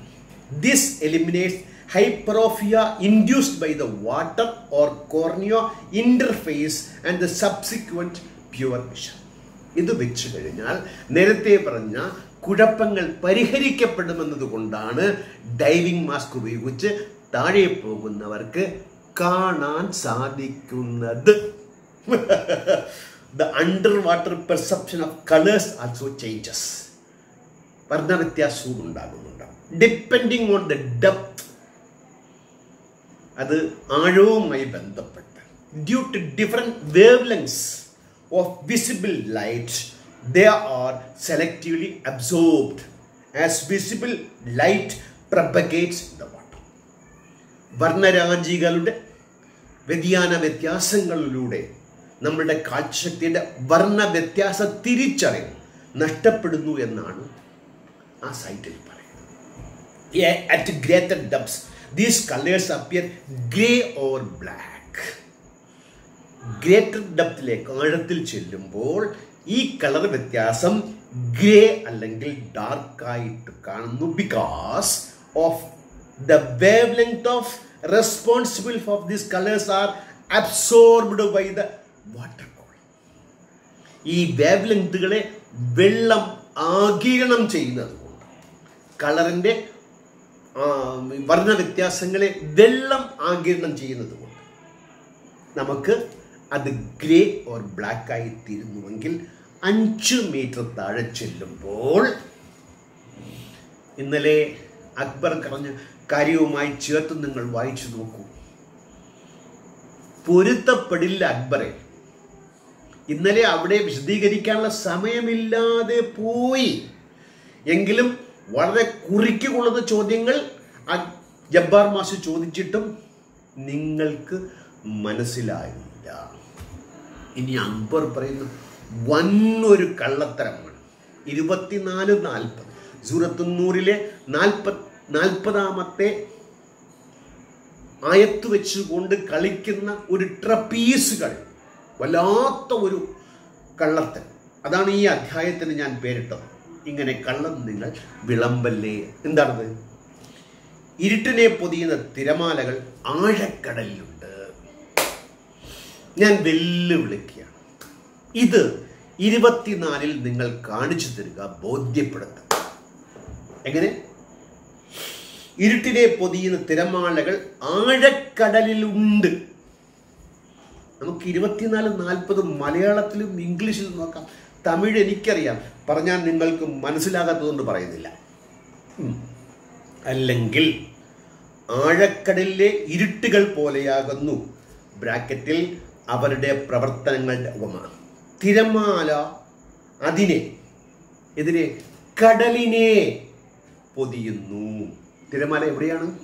This eliminates hyperopia induced by the water or cornea interface and the subsequent pure vision ഇത് വെച്ച് കഴിഞ്ഞാൽ നേരത്തെ പറഞ്ഞ കുഴപ്പങ്ങൾ പരിഹരിക്കപ്പെടുമെന്നതുകൊണ്ടാണ് ഡൈവിംഗ് മാസ്ക് ഉപയോഗിച്ച് താഴെ പോകുന്നവർക്ക് കാണാൻ സാധിക്കുന്നത്. The underwater perception of colours also changes വർണവ്യത്യാസവും ഉണ്ടാകുന്നുണ്ട് ഡിപ്പെൻഡിങ് ഓൺ ദ ഡെപ്ത് അത് ആഴവുമായി ബന്ധപ്പെട്ട് due to different wavelengths of visible light the are selectively absorbed as visible light propagates the water വർണരാജികളുടെ വ്യതിയാന വ്യത്യാസങ്ങളിലൂടെ നമ്മുടെ കാഴ്ചശക്തിയുടെ വർണ വ്യത്യാസ തിരിച്ചറിവ് നഷ്ടപ്പെടുന്നു എന്നാണ് ആ സൈറ്റിൽ പറയുന്നത് at at depths these colours appear grey or black. Greater ഡെപ്തിലേക്ക് ആഴത്തിൽ ചെല്ലുമ്പോൾ ഈ കളർ വ്യത്യാസം ഗ്രേ അല്ലെങ്കിൽ ഡാർക്ക് ആയിട്ട് കാണുന്നു because of the wavelength of responsible for these colours are absorbed by the water ഈ വേവ് ലെങ്തുകളെ വെള്ളം ആകിരണം ചെയ്യുന്നത് കളറിന്റെ വർണ വ്യത്യാസങ്ങളെ വെള്ളം ആകിരണം ചെയ്യുന്നത് കൊണ്ട് നമുക്ക് അത് ഗ്രേ ഓർ ബ്ലാക്ക് ആയി തീരുന്നുവെങ്കിൽ അഞ്ച് മീറ്റർ താഴെ ചെല്ലുമ്പോൾ ഇന്നലെ അക്ബർ പറഞ്ഞ കാര്യവുമായി ചേർത്ത് നിങ്ങൾ വായിച്ചു നോക്കൂ. പൊരുത്തപ്പെടില്ല അക്ബറെ. ഇന്നലെ അവിടെ വിശദീകരിക്കാനുള്ള സമയമില്ലാതെ പോയി. എങ്കിലും വളരെ കുറിക്കുകൊള്ളുന്ന ചോദ്യങ്ങൾ ആ ജബ്ബാർ മാഷ് ചോദിച്ചിട്ടും നിങ്ങൾക്ക് മനസ്സിലായില്ല. ഇനി അക്ബർ പറയുന്നു വന്നൊരു കള്ളത്തരമാണ്. ഇരുപത്തിനാല് നാൽപ്പത്. സൂറത്തുന്നൂറിലെ നാൽപ്പത് നാൽപ്പതാമത്തെ ആയത്ത് വെച്ചുകൊണ്ട് കളിക്കുന്ന ഒരു ട്രപ്പീസുകൾ വല്ലാത്ത ഒരു കള്ളത്തൻ അതാണ് ഈ അധ്യായത്തിന് ഞാൻ പേരിട്ടത്. ഇങ്ങനെ കള്ളം നിങ്ങൾ വിളമ്പല്ലേ? എന്താണത്? ഇരുട്ടിനെ പൊതിയുന്ന തിരമാലകൾ ആഴക്കടലിലുണ്ട്. ഞാൻ വെല്ലുവിളിക്കുകയാണ്. ഇത് ഇരുപത്തിനാലിൽ നിങ്ങൾ കാണിച്ചു തരിക ബോധ്യപ്പെടുത്തുക. എങ്ങനെ? ഇരുട്ടിനെ പൊതിയുന്ന തിരമാലകൾ ആഴക്കടലിലുണ്ട്. നമുക്ക് ഇരുപത്തിനാല് നാൽപ്പത് മലയാളത്തിലും ഇംഗ്ലീഷിലും നോക്കാം. തമിഴ് എനിക്കറിയാം. പറഞ്ഞാൽ നിങ്ങൾക്ക് മനസ്സിലാകാത്തതുകൊണ്ട് പറയുന്നില്ല. അല്ലെങ്കിൽ ആഴക്കടലിലെ ഇരുട്ടുകൾ പോലെയാകുന്നു. ബ്രാക്കറ്റിൽ അവരുടെ പ്രവർത്തനങ്ങളുടെ ഉപമ. തിരമാല അതിനെ എതിരെ കടലിനെ പൊതിയുന്നു. തിരമാല എവിടെയാണ്?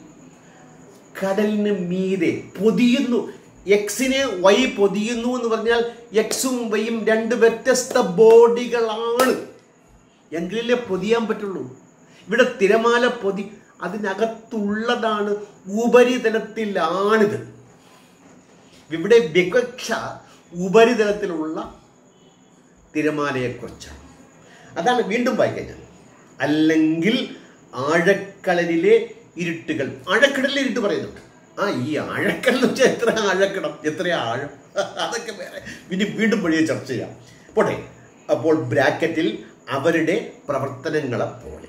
കടലിന് മീതെ പൊതിയുന്നു. എക്സിനെ വൈ പൊതിയുന്നു എന്ന് പറഞ്ഞാൽ എക്സും വൈയും രണ്ട് വ്യത്യസ്ത ബോഡികളാണ്. എങ്കിലല്ലേ പൊതിയാൻ പറ്റുള്ളൂ. ഇവിടെ തിരമാല പൊതി അതിനകത്തുള്ളതാണ് ഉപരിതലത്തിലാണിത്. ഇവിടെ വിവക്ഷ ഉപരിതലത്തിലുള്ള തിരമാലയെക്കുറിച്ചാണ്. അതാണ് വീണ്ടും വായിക്കാൻ ഞാൻ അല്ലെങ്കിൽ ആഴക്കടലിലെ ഇരുട്ടുകൾ ആഴക്കടലിലെ ഇരുട്ട് പറയുന്നുണ്ട്. ആ ഈ ആഴക്കെന്ന് വെച്ചാൽ എത്ര ആഴക്കണം? എത്ര ആഴം? അതൊക്കെ വേറെ. പിന്നെ വീണ്ടും വഴിയെ ചർച്ച ചെയ്യാം. പോട്ടെ. അപ്പോൾ ബ്രാക്കറ്റിൽ അവരുടെ പ്രവർത്തനങ്ങളെ പോലെ.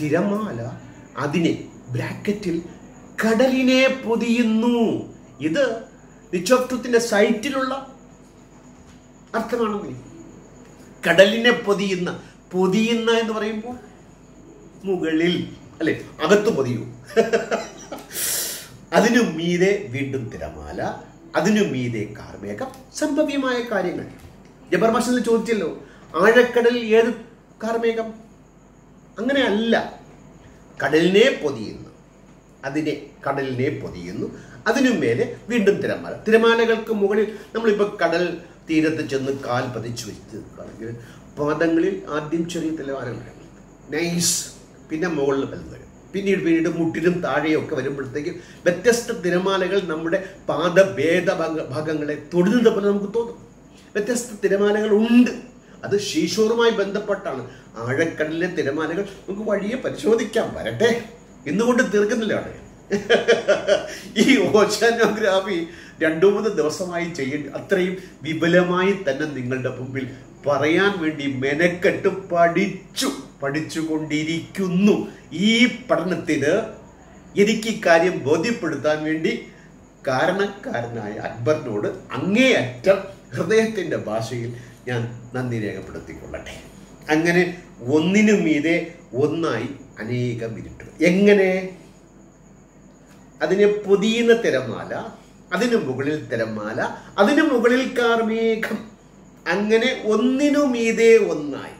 തിരമാല അതിനെ ബ്രാക്കറ്റിൽ കടലിനെ പൊതിയുന്നു. ഇത് നിച്ചോപ്റ്റത്തിന്റെ സൈറ്റിലുള്ള അർത്ഥമാണെങ്കിൽ കടലിനെ പൊതിയുന്ന പൊതിയുന്ന എന്ന് പറയുമ്പോൾ മുകളിൽ അല്ലെ? അകത്ത് പൊതിയൂ. അതിനു മീതെ വീണ്ടും തിരമാല അതിനു മീതെ കാർമേഘം സംഭവ്യമായ കാര്യങ്ങൾ. ജബർ മാഷനിൽ ചോദിച്ചല്ലോ ആഴക്കടലിൽ ഏത് കാർമേഘം? അങ്ങനെയല്ല. കടലിനെ പൊതിയുന്നു. അതിനെ കടലിനെ പൊതിയുന്നു. അതിനു മേലെ വീണ്ടും തിരമാല. തിരമാലകൾക്ക് മുകളിൽ നമ്മളിപ്പോൾ കടൽ തീരത്ത് ചെന്ന് കാൽ പതിച്ചു വെച്ചിരിക്കുകയാണെങ്കിൽ പാദങ്ങളിൽ ആദ്യം ചെറിയ തിരമാലകൾ നൈസ്. പിന്നെ മുകളിൽ വലുത് പിന്നീട് പിന്നീട് മുട്ടിലും താഴെയൊക്കെ വരുമ്പോഴത്തേക്കും വ്യത്യസ്ത തിരമാലകൾ നമ്മുടെ പാദഭേദ ഭാഗങ്ങളെ തൊടുന്നത് പോലെ നമുക്ക് തോന്നും. വ്യത്യസ്ത തിരമാലകൾ ഉണ്ട്. അത് ശീശോറുമായി ബന്ധപ്പെട്ടാണ്. ആഴക്കടലിലെ തിരമാലകൾ നമുക്ക് വഴിയെ പരിശോധിക്കാം വരട്ടെ. ഇന്നുകൊണ്ട് തീർക്കുന്നില്ല ഈ ഓശാനോഗ്രാഫി രണ്ടു മൂന്ന് ദിവസമായി ചെയ്യേണ്ട അത്രയും വിപുലമായി തന്നെ നിങ്ങളുടെ മുമ്പിൽ പറയാൻ വേണ്ടി മെനക്കെട്ട് പഠിച്ചു. പഠിച്ചുകൊണ്ടിരിക്കുന്നു. ഈ പഠനത്തിന് എനിക്ക് ഇക്കാര്യം കാര്യം ബോധ്യപ്പെടുത്താൻ വേണ്ടി കാരണക്കാരനായ അക്ബറിനോട് അങ്ങേയറ്റം ഹൃദയത്തിന്റെ ഭാഷയിൽ ഞാൻ നന്ദി രേഖപ്പെടുത്തിക്കൊള്ളട്ടെ. അങ്ങനെ ഒന്നിനു മീതെ ഒന്നായി അനേകം മിനിറ്റ് എങ്ങനെ? അതിനെ പൊതിയുന്ന തിരമാല അതിനു മുകളിൽ തിരമാല അതിനു മുകളിൽ കാർമേഘം. അങ്ങനെ ഒന്നിനു മീതെ ഒന്നായി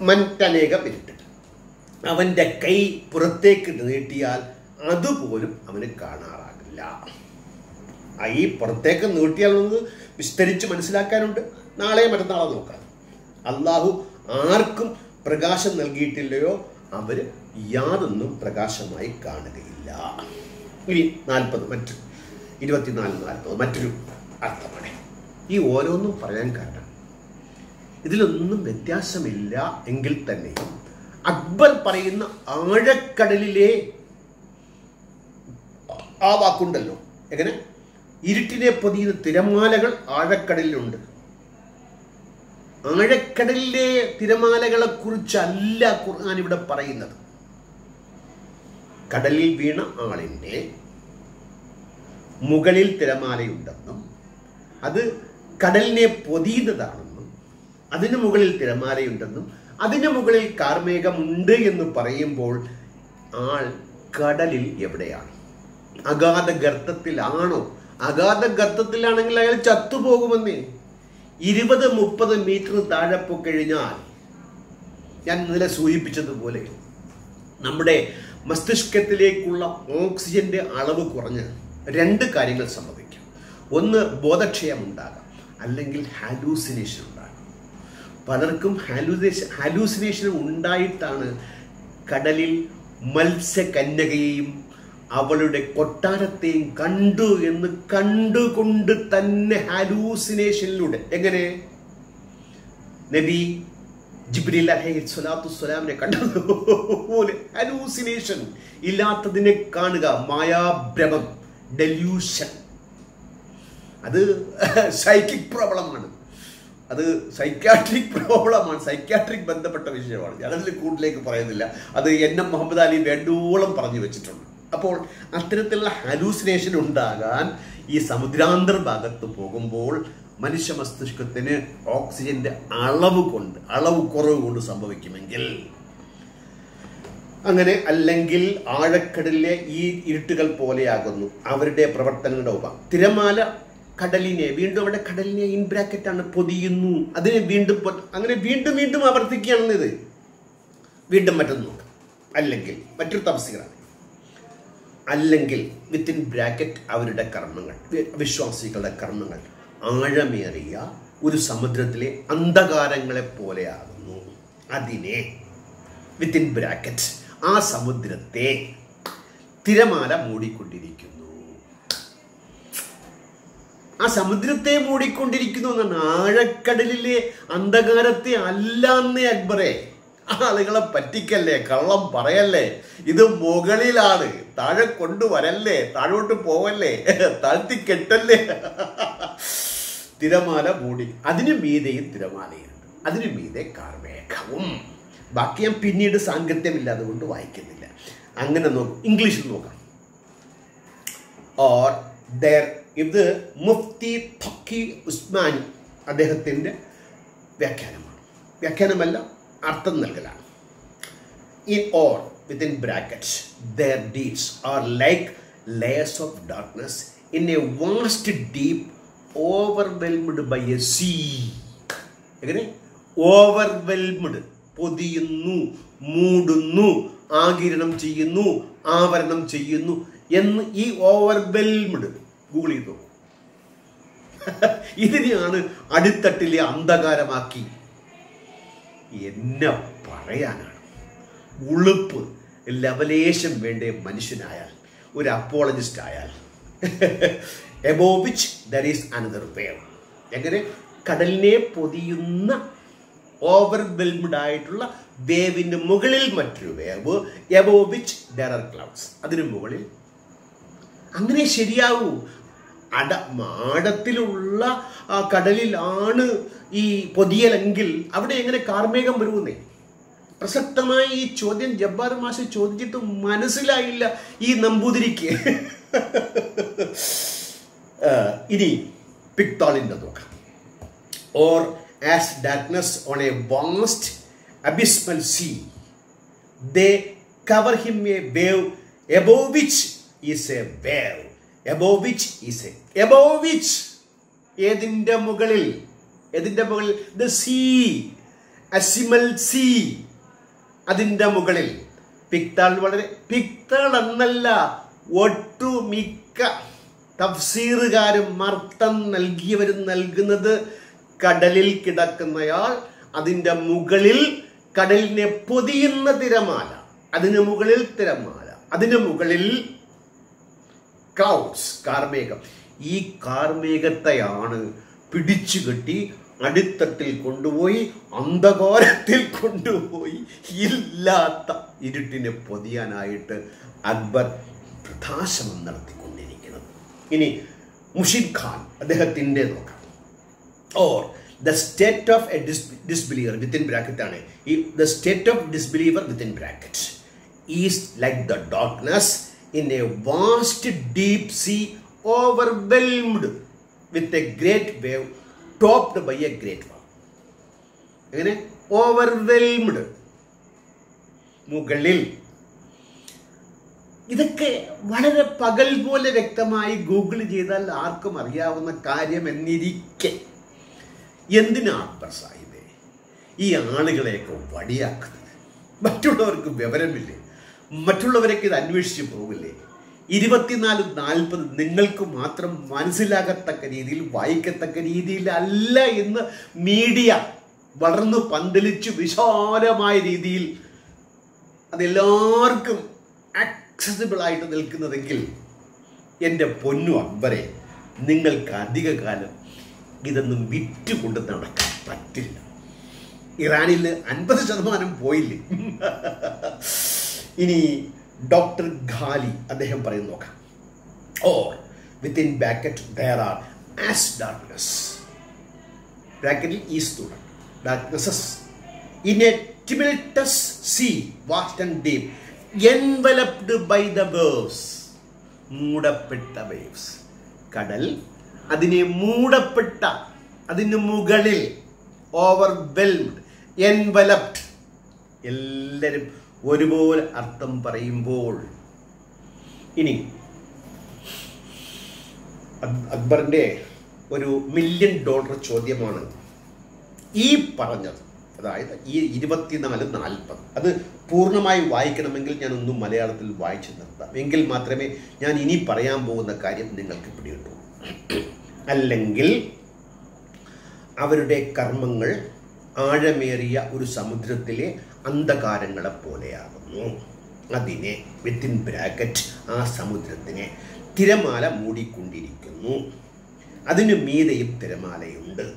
മറ്റനേകം മിനിറ്റ് അവന്റെ കൈ പുറത്തേക്ക് നീട്ടിയാൽ അതുപോലും അവന് കാണാറാകില്ല. ഈ പുറത്തേക്ക് നീട്ടിയാൽ നമുക്ക് വിസ്തരിച്ച് മനസ്സിലാക്കാനുണ്ട്. നാളെ മറ്റന്നാളെ നോക്കാം. അള്ളാഹു ആർക്കും പ്രകാശം നൽകിയിട്ടില്ലയോ അവർ യാതൊന്നും പ്രകാശമായി കാണുകയില്ല. ഇനി നാൽപ്പത് മറ്റു ഇരുപത്തിനാല് നാൽപ്പത് മറ്റൊരു അർത്ഥമാണ്. ഈ ഓരോന്നും പറയാൻ കാരണം ഇതിലൊന്നും വ്യത്യാസമില്ല എങ്കിൽ തന്നെയും അക്ബർ പറയുന്ന ആഴക്കടലിലെ ആ വാക്കുണ്ടല്ലോ. എങ്ങനെ? ഇരുട്ടിനെ പൊതിയുന്ന തിരമാലകൾ ആഴക്കടലിലുണ്ട്. ആഴക്കടലിലെ തിരമാലകളെ കുറിച്ചല്ല ഖുർആൻ ഇവിടെ പറയുന്നത്. കടലിൽ വീണ ആളിന്റെ മുകളിൽ തിരമാലയുണ്ടെന്നും അത് കടലിനെ പൊതിയുന്നതാണെന്നും അതിന് മുകളിൽ തിരമാലയുണ്ടെന്നും അതിനു മുകളിൽ കാർമേഘമുണ്ട് എന്ന് പറയുമ്പോൾ ആൾ കടലിൽ എവിടെയാണ്? അഗാധ ഗർത്തത്തിലാണോ? അഗാധ ഗർത്തത്തിലാണെങ്കിൽ അയാൾ ചത്തുപോകുമെന്നേ. ഇരുപത് മുപ്പത് മീറ്റർ താഴെ കഴിഞ്ഞാൽ ഞാൻ ഇന്നലെ സൂചിപ്പിച്ചതുപോലെ നമ്മുടെ മസ്തിഷ്കത്തിലേക്കുള്ള ഓക്സിജന്റെ അളവ് കുറഞ്ഞ് രണ്ട് കാര്യങ്ങൾ സംഭവിക്കും. ഒന്ന് ബോധക്ഷയം ഉണ്ടാകാം അല്ലെങ്കിൽ ഹാലൂസിനേഷൻ പലർക്കും ഹാലൂസിനേഷൻ ഹാലൂസിനേഷൻ ഉണ്ടായിട്ടാണ് കടലിൽ മത്സ്യകന്യകയെയും അവളുടെ കൊട്ടാരത്തെയും കണ്ടു എന്ന് കണ്ടുകൊണ്ട് തന്നെ ഹാലൂസിനേഷനിലൂടെ എങ്ങനെ? നബി ജിബ്രീൽ അലൈഹി സ്വലാത്തു സ്വലാമിനെ കണ്ടതുപോലെ ഹലൂസിനേഷൻ ഇല്ലാത്തതിനെ കാണുക. മായാഭ്രമം ഡെല്യൂഷൻ അത് സൈക്കിക് പ്രോബ്ലമാണ് അത് സൈക്യാട്രിക് പ്രോബ്ലമാണ് സൈക്യാട്രിക് ബന്ധപ്പെട്ട വിഷയമാണ്. ഞാനതിൽ കൂടുതലേക്ക് പറയുന്നില്ല. അത് എൻ എം മുഹമ്മദ് അലി വേണ്ടുവോളം പറഞ്ഞു വെച്ചിട്ടുണ്ട്. അപ്പോൾ അത്തരത്തിലുള്ള ഹലൂസിനേഷൻ ഉണ്ടാകാൻ ഈ സമുദ്രാന്തർ ഭാഗത്ത് പോകുമ്പോൾ മനുഷ്യ മസ്തിഷ്കത്തിന് ഓക്സിജന്റെ അളവ് കൊണ്ട് അളവ് കുറവ് കൊണ്ട് സംഭവിക്കുമെങ്കിൽ അങ്ങനെ അല്ലെങ്കിൽ ആഴക്കടലിലെ ഈ ഇരുട്ടുകൾ പോലെയാകുന്നു. അവരുടെ പ്രവർത്തനങ്ങളുടെ ഉപ തിരമാല കടലിനെ വീണ്ടും അവിടെ കടലിനെ ഇൻ ബ്രാക്കറ്റ് ആണ് പൊതിയുന്നു. അതിനെ വീണ്ടും അങ്ങനെ വീണ്ടും വീണ്ടും ആവർത്തിക്കുകയാണെന്ന് ഇത് വീണ്ടും മറ്റൊന്ന് അല്ലെങ്കിൽ മറ്റൊരു തപസികളാണ് അല്ലെങ്കിൽ വിത്തിൻ ബ്രാക്കറ്റ് അവരുടെ കർമ്മങ്ങൾ വിശ്വാസികളുടെ കർമ്മങ്ങൾ ആഴമേറിയ ഒരു സമുദ്രത്തിലെ അന്ധകാരങ്ങളെ പോലെയാകുന്നു. അതിനെ വിത്തിൻ ബ്രാക്കറ്റ് ആ സമുദ്രത്തെ തിരമാല മൂടിക്കൊണ്ടിരിക്കുന്നു. ആ സമുദ്രത്തെ മൂടിക്കൊണ്ടിരിക്കുന്നു എന്നാണ് ആഴക്കടലിലെ അന്ധകാരത്തെ അല്ലാന്നേ അക്ബറെ. ആളുകളെ പറ്റിക്കല്ലേ കള്ളം പറയല്ലേ? ഇത് മുകളിലാണ്. താഴെ കൊണ്ടുവരല്ലേ? താഴോട്ട് പോവല്ലേ? താഴ്ത്തി കെട്ടല്ലേ? തിരമാല മൂടി. അതിനു മീതെയും തിരമാലയുണ്ട്. അതിനു മീതെ കാർമേഘവും. ബാക്കി ഞാൻ പിന്നീട് സാങ്കത്യമില്ല അതുകൊണ്ട് വായിക്കുന്നില്ല. അങ്ങനെ നോക്കും ഇംഗ്ലീഷിൽ നോക്കാം. ഓർ ദർ ഇത് മുഫ്തി തക്കി ഉസ്മാനി അദ്ദേഹത്തിന്റെ വ്യാഖ്യാനമാണ്. വ്യാഖ്യാനമല്ല അർത്ഥം നൽകലാണ്. In or within brackets there deeds are like layers of darkness in a vast deep overwhelmed by a sea. എങ്ങനെ? ഓവർവെൽമഡ് പൊതിയുന്നു മൂടുന്നു ആകിരണം ചെയ്യുന്നു ആവരണം ചെയ്യുന്നു എന്ന് ഈ ഓവർവെൽമഡ് ഗൂഗിൾ ചെയ്ത്. നോക്കൂ ഇതിനെയാണ് അടിത്തട്ടിലെ അന്ധകാരമാക്കി. എന്നെ പറയാനാണ്. ഉളുപ്പ് ലവലേശം വേണ്ട മനുഷ്യനായാൽ ഒരു അപ്പോളജിസ്റ്റ് ആയാൽ. Above which there is another wave എങ്ങനെ? കടലിനെ പൊതിയുന്ന ഓവർവെൽമഡ് ആയിട്ടുള്ള വേവിന്റെ മുകളിൽ മറ്റൊരു wave above which there are clouds അതിന് മുകളിൽ. അങ്ങനെ ശരിയാവൂ. അട മാടത്തിലുള്ള കടലിലാണ് ഈ പൊതിയലെങ്കിൽ അവിടെ എങ്ങനെ കാർമേഘം വരുമെന്നേ? പ്രസക്തമായ ഈ ചോദ്യം ജബ്ബാർ മാഷ് ചോദിച്ചിട്ട് മനസ്സിലായില്ല ഈ നമ്പൂതിരിക്ക്. ഇനി പിക്തോളിന്റെ നോക്കാം. Or as darkness on a vast abysmal sea they cover him a wave above which is a wave above which is a above which ഏതിന്റെ മുകളിൽ? ഏതിന്റെ മുകളിൽ? ദ സീ അസിമൽ സീ അതിന്റെ മുകളിൽ. പിക്താൾ വളരെ പിക്താൾ എന്നല്ല ഒട്ടുമിക്ക തഫ്സീറുകാരും അർത്ഥം നൽകിയവരും നൽകുന്നത് കടലിൽ കിടക്കുന്നയാൾ. അതിന്റെ മുകളിൽ കടലിനെ പൊതിയുന്ന തിരമാല. അതിന് മുകളിൽ തിരമാല. അതിന് മുകളിൽ ക്ലൗഡ്സ് കാർമേഘം. ഈ കാർമേഘത്തെയാണ് പിടിച്ചു കെട്ടി അടിത്തട്ടിൽ കൊണ്ടുപോയി അന്ധകാരത്തിൽ കൊണ്ടുപോയി ഇല്ലാത്ത ഇരുട്ടിനെ പൊതിയാനായിട്ട് അക്ബർ പ്രകാശനം നടത്തിക്കൊണ്ടിരിക്കുന്നത്. ഇനി മുഷിദ് ഖാൻ അദ്ദേഹത്തിന്റെ നോക്കാം. Or the state of a dis disbeliever within bracket ആണ്. ഈ the state of disbeliever within bracket is like the darkness in a vast deep sea overwhelmed with a great wave topped by a great wave എങ്ങനെ? Overwhelmed മുകളിൽ. ഇതൊക്കെ വളരെ പകൽ പോലെ വ്യക്തമായി Google ചെയ്താൽ ആർക്കും അറിയാവുന്ന കാര്യം എന്നിരിക്കെ എന്തിനാ അക്ബർ സാഹിബെ ഈ ആളുകളെയൊക്കെ വടിയാക്കുന്നത്? മറ്റുള്ളവർക്ക് വിവരമില്ലേ? മറ്റുള്ളവരൊക്കെ ഇത് അന്വേഷിച്ച് പോകില്ലേ ഇരുപത്തിനാല് നാൽപ്പത് നിങ്ങൾക്ക് മാത്രം മനസ്സിലാകത്തക്ക രീതിയിൽ വായിക്കത്തക്ക രീതിയിൽ അല്ല എന്ന് മീഡിയ വളർന്നു പന്തലിച്ച് വിശാലമായ രീതിയിൽ അതെല്ലാവർക്കും ആക്സസിബിൾ ആയിട്ട് നിൽക്കുന്നതെങ്കിൽ എന്റെ പൊന്നു അക്ബരെ നിങ്ങൾക്ക് അധിക കാലം ഇതൊന്നും വിറ്റുകൊണ്ട് നടക്കാൻ പറ്റില്ല. ഇറാനിൽ അൻപത് ശതമാനം പോയില്ലേ? ഇനി ഡോക്ടർ ഖാലി അദ്ദേഹം പറയുന്നു നോക്കാം. Or within bracket there are as darkness ബ്രാക്കറ്റിൽ is darknesses in a tumultuous sea vast and deep enveloped by the waves മൂടപ്പെട്ട waves കടൽ അതിനെ മൂടപ്പെട്ട അതിന് മുകളിൽ ഓവർവെൽഡ് എൻവലപ്ഡ് എല്ലാവരും ഒരുപോലെ അർത്ഥം പറയുമ്പോൾ. ഇനി അക്- അക്ബറിന്റെ ഒരു മില്യൺ ഡോളർ ചോദ്യമാണ് ഈ പറഞ്ഞത്. അതായത് ഈ ഇരുപത്തിനാല് നാൽപ്പത്. അത് പൂർണമായി വായിക്കണമെങ്കിൽ ഞാൻ ഒന്നും മലയാളത്തിൽ വായിച്ചു നിർത്താം. എങ്കിൽ മാത്രമേ ഞാൻ ഇനി പറയാൻ പോകുന്ന കാര്യം നിങ്ങൾക്ക് പിടികിട്ടൂ. അല്ലെങ്കിൽ അവരുടെ കർമ്മങ്ങൾ ആഴമേറിയ ഒരു സമുദ്രത്തിലെ അന്ധകാരങ്ങളെ പോലെയാകുന്നു അതിനെ വിത്തിൻ ബ്രാക്കറ്റ് ആ സമുദ്രത്തിനെ തിരമാല മൂടിക്കൊണ്ടിരിക്കുന്നു. അതിനു മീതെയും തിരമാലയുണ്ട്.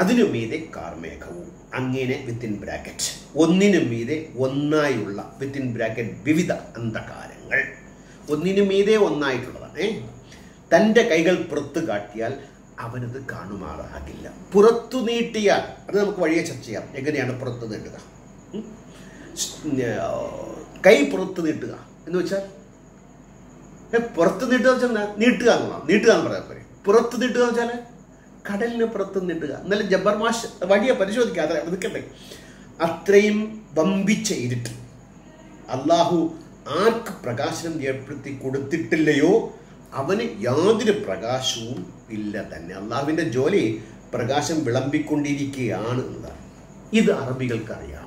അതിനു മീതെ കാർമേഘവും. അങ്ങനെ വിത്തിൻ ബ്രാക്കറ്റ് ഒന്നിനു മീതെ ഒന്നായുള്ള വിത്തിൻ ബ്രാക്കറ്റ് വിവിധ അന്ധകാരങ്ങൾ. ഒന്നിനു മീതെ ഒന്നായിട്ടുള്ളതാണ്? തന്റെ കൈകൾ പുറത്ത് കാട്ടിയാൽ അവനത് കാണുമാറാകില്ല. പുറത്തു നീട്ടിയാൽ അത് നമുക്ക് വഴിയെ ചർച്ച ചെയ്യാം. എങ്ങനെയാണ് പുറത്തു നീട്ടുക? കൈ പുറത്ത് നീട്ടുക. എന്ന് വെച്ചാൽ പുറത്ത് നീട്ടുക എന്ന് വെച്ചാൽ? നീട്ടുക എന്നുള്ള നീട്ടുക എന്ന് പറയാൻ പോരെ. പുറത്ത് നീട്ടുക എന്ന് വെച്ചാൽ കടലിന് പുറത്ത് നീട്ടുക. എന്നാലും ജബ്ബർ മാഷ് വഴിയെ പരിശോധിക്കാതെ നിൽക്കട്ടെ. അത്രയും വമ്പിച്ച ഇരുട്ട് അള്ളാഹു ആർക്ക് പ്രകാശനം ഏർപ്പെടുത്തി കൊടുത്തിട്ടില്ലയോ? അവന് യാതൊരു പ്രകാശവും ഇല്ല തന്നെ. അള്ളാഹുവിന്റെ ജോലി പ്രകാശം വിളമ്പിക്കൊണ്ടിരിക്കുകയാണ് എന്നതാണ്. ഇത് അറബികൾക്കറിയാം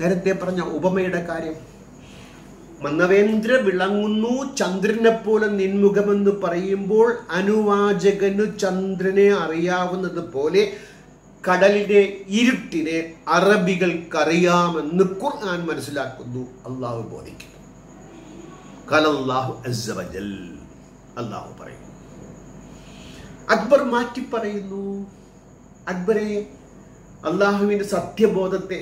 നേരത്തെ പറഞ്ഞ ഉപമയുടെ കാര്യം. മന്നവേന്ദ്ര വിളങ്ങുന്നു ചന്ദ്രനെ പോലെ നിൻമുഖമെന്ന് പറയുമ്പോൾ അനുവാചകനു ചന്ദ്രനെ അറിയാവുന്നത് പോലെ കടലിലെ ഇരുട്ടിനെ അറബികൾക്കറിയാമെന്ന് ഖുർആൻ മനസ്സിലാക്കുന്നു. അള്ളാഹു ബോധിക്കുന്നു അള്ളാഹു പറയുന്നു അക്ബർ മാറ്റി പറയുന്നു അക്ബറെ അള്ളാഹുവിന്റെ സത്യബോധത്തെ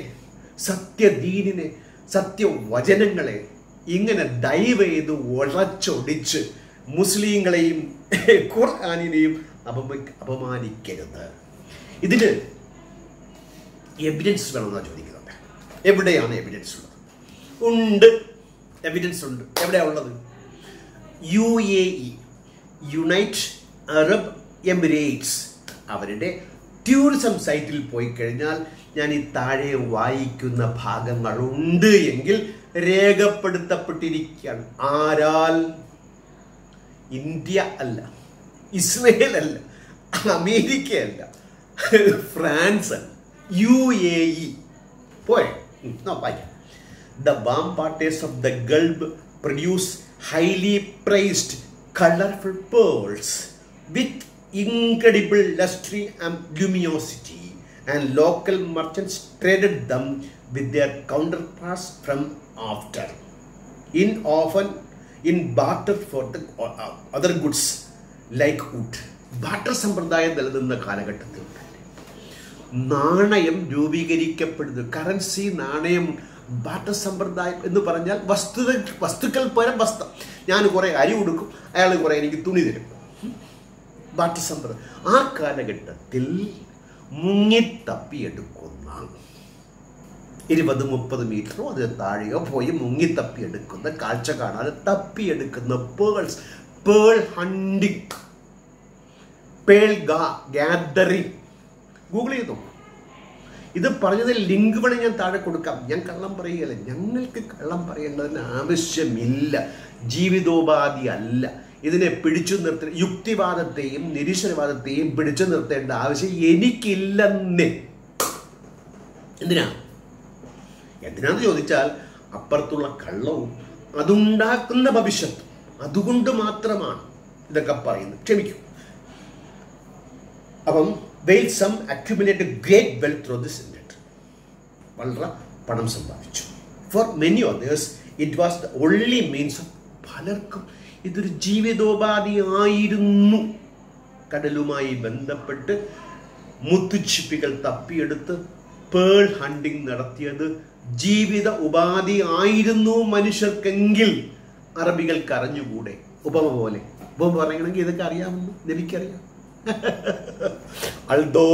സത്യദീനിനെ സത്യവചനങ്ങളെ ഇങ്ങനെ ദയവ് ചെയ്ത് ഉളച്ചൊടിച്ച് മുസ്ലിങ്ങളെയും ഖുർആാനിനെയും അപമ അപമാനിക്കരുത്. ഇതിന് എവിഡൻസ് വേണമെന്നാണ് ചോദിക്കുന്നത്. എവിടെയാണ് എവിഡൻസ് ഉള്ളത്? ഉണ്ട്. എവിഡൻസ് ഉണ്ട്. എവിടെയാണ് ഉള്ളത്? U A E unite Arab Emirates അവരുടെ ടൂറിസം സൈറ്റിൽ പോയി കഴിഞ്ഞാൽ ഞാൻ ഈ താഴെ വായിക്കുന്ന ഭാഗങ്ങളുണ്ട് എങ്കിൽ രേഖപ്പെടുത്തപ്പെട്ടിരിക്കുകയാണ്. ആരാൽ? ഇന്ത്യ അല്ല. ഇസ്രയേൽ അല്ല. അമേരിക്ക അല്ല ഫ്രാൻസ് അല്ല. U A E. പോയെ. The balmy waters of the Gulf produce highly prized colourful pearls with incredible luster and luminosity, and local merchants traded them with their counterparts from after. In often in barter for the uh, other goods like wood. Barter സമ്പ്രദായം നിലനിന്ന കാലഘട്ടത്തിൽ നാണയം രൂപീകരിക്കപ്പെടുന്നു currency നാണയം barter സമ്പ്രദായം എന്ന് പറഞ്ഞാൽ വസ്തുത വസ്തുക്കൾ പരം വസ്തു ഞാൻ കുറേ അരി കൊടുക്കും അയാൾ കുറേ എനിക്ക് തുണി തരും ബാട്ടർ സമ്പ്രദായം ആ കാലഘട്ടത്തിൽ മുങ്ങിത്തപ്പിയെടുക്കുന്ന ഇരുപത് മുപ്പത് മീറ്ററോ അതിന് താഴെയോ പോയി മുങ്ങിത്തപ്പിയെടുക്കുന്ന കാഴ്ച കാണാതെ തപ്പിയെടുക്കുന്ന pearls pearl hunting pearl gathering Google ചെയ്തു ഇത് പറഞ്ഞതിൽ ലിങ്ക് വേണേൽ ഞാൻ താഴെ കൊടുക്കാം. ഞാൻ കള്ളം പറയുകയല്ല. ഞങ്ങൾക്ക് കള്ളം പറയേണ്ടതിന് ആവശ്യമില്ല. ജീവിതോപാധി അല്ല. ഇതിനെ പിടിച്ചു നിർത്തി യുക്തിവാദത്തെയും നിരീശ്വരവാദത്തെയും പിടിച്ചു നിർത്തേണ്ട ആവശ്യം എനിക്കില്ലെന്നേ. എന്തിനാ? എന്തിനാന്ന് ചോദിച്ചാൽ അപ്പുറത്തുള്ള കള്ളവും അതുണ്ടാക്കുന്ന ഭവിഷ്യത്ത്. അതുകൊണ്ട് മാത്രമാണ് ഇതൊക്കെ പറയുന്നത്. ക്ഷമിക്കും. അപ്പം while some accumulate great wealth through this വളരെ പണം സമ്പാദിച്ചു. For many others it was the only means of പലർക്കും ഇതൊരു ജീവിതോപാധി ആയിരുന്നു കടലുമായി ബന്ധപ്പെട്ട് മുത്തുച്ചിപ്പികൾ തപ്പിയെടുത്ത് പേൾ ഹണ്ടിങ് നടത്തിയത് ജീവിത ഉപാധി ആയിരുന്നു മനുഷ്യർക്കെങ്കിൽ. അറബികൾക്ക് അറിഞ്ഞുകൂടെ ഉപമ പോലെ. ഉപമ പറയണമെങ്കിൽ ഇതൊക്കെ അറിയാമെന്ന് നബിക്കറിയാം. Although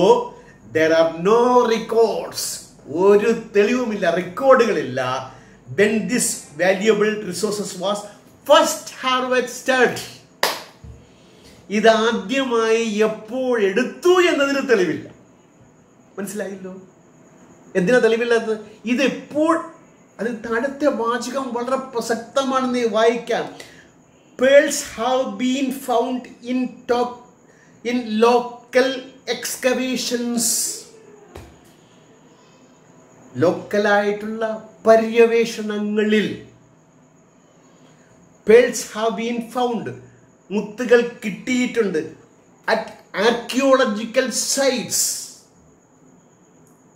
there are no records ഒരു തെളിവുമില്ല റെക്കോർഡുകളില്ല when this valuable resources was first harvested ഇത് ആദ്യമായി എപ്പോൾ എടുത്തു എന്നതിന് തെളിവില്ല. മനസ്സിലായില്ലോ? എന്തിനാ തെളിവില്ലാത്തത്? ഇത് എപ്പോൾ അതിൽ താഴത്തെ വാചകം വളരെ പ്രസക്തമാണെന്ന് വായിക്കാം. Pearls have been found in talk in local excavations ലോക്കലായിട്ടുള്ള പര്യവേഷണങ്ങളിൽ പേൾസ് ഹാവ് ബീൻ ഫൗണ്ട് മുത്തുകൾ കിട്ടിയിട്ടുണ്ട് അറ്റ് ആർക്കിയോളജിക്കൽ സൈറ്റ്സ്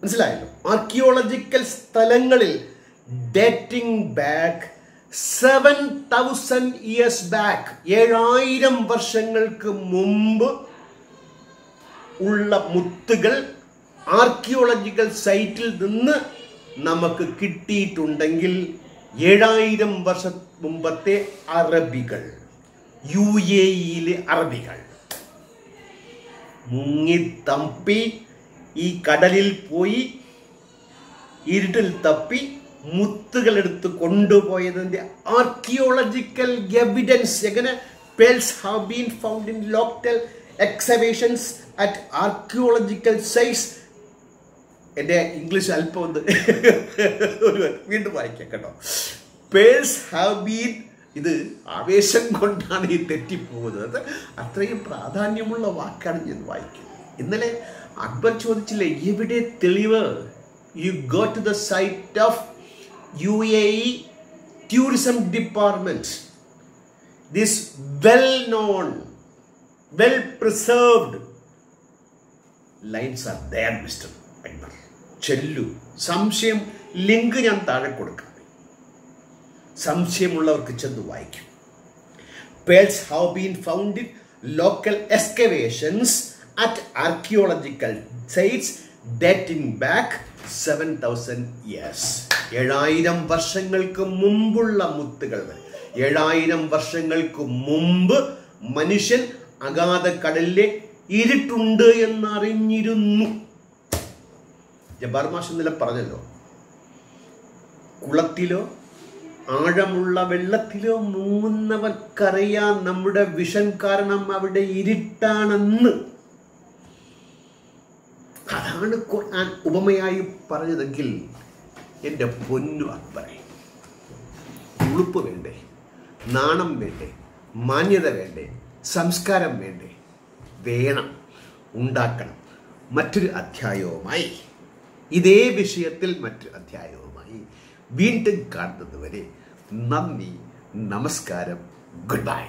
മനസ്സിലായല്ലോ? ആർക്കിയോളജിക്കൽ സ്ഥലങ്ങളിൽ dating back seven thousand years back ഏഴായിരം വർഷങ്ങൾക്ക് മുമ്പ് ഉള്ള മുത്തുകൾ ആർക്കിയോളജിക്കൽ സൈറ്റിൽ നിന്ന് നമുക്ക് കിട്ടിയിട്ടുണ്ടെങ്കിൽ ഏഴായിരം വർഷ മുമ്പത്തെ അറബികൾ യു എ ഇയിലെ അറബികൾ. മുങ്ങി തപ്പി ഈ കടലിൽ പോയി ഇരുട്ടിൽ തപ്പി മുത്തുകൾ എടുത്ത് കൊണ്ടുപോയതിന്റെ ആർക്കിയോളജിക്കൽ എവിഡൻസ് എങ്ങനെ pearls have been found in local excavations at archaeological size എന്റെ ഇംഗ്ലീഷ് അല്പം ഒന്ന് ഒരു വീണ്ടും വായിക്കാം കേട്ടോ. Pearls have been. ഇത് ആവേശം കൊണ്ടാണ് ഈ തെറ്റിപ്പോകുന്നത്. അത്രയും പ്രാധാന്യമുള്ള വാക്കാണ് ഞാൻ വായിക്കുന്നത്. ഇന്നലെ അക്ബർ ചോദിച്ചില്ലേ എവിടെ തെളിവ്? You go to the site of U A tourism department this well known well preserved lines are there mister Akbar ചെല്ലു. സംശയം ലിങ്ക് ഞാൻ താഴെ കൊടുക്കാം. സംശയമുള്ളവർക്ക് ചെന്ന് വായിക്കും. Pearls have been found in local excavations at archaeological sites dating back seven thousand years ഏഴായിരം വർഷങ്ങൾക്ക് മുമ്പുള്ള മുത്തുകൾ വരെ. ഏഴായിരം വർഷങ്ങൾക്ക് മുമ്പ് മനുഷ്യൻ അഗാധ കടലിലെ ഇരുട്ടുണ്ട് എന്നറിഞ്ഞിരുന്നു. ജബാർ മാഷ് പറഞ്ഞല്ലോ കുളത്തിലോ ആഴമുള്ള വെള്ളത്തിലോ മുങ്ങുന്നവർക്കറിയാം നമ്മുടെ വിഷൻ കാരണം അവിടെ ഇരുട്ടാണെന്ന്. അതാണ് ഖുർആൻ ഉപമയായി പറഞ്ഞതെങ്കിൽ എന്റെ പൊന്നു അക്ബറെ ഉളുപ്പ് വേണ്ടേ നാണം വേണ്ടേ മാന്യത വേണ്ടേ സംസ്കാരം വേണ്ടേ വേണം ഉണ്ടാക്കണം. മറ്റൊരു അധ്യായവുമായി ഇതേ വിഷയത്തിൽ മറ്റൊരു അധ്യായവുമായി വീണ്ടും കാണുന്നതുവരെ നന്ദി നമസ്കാരം ഗുഡ് ബൈ.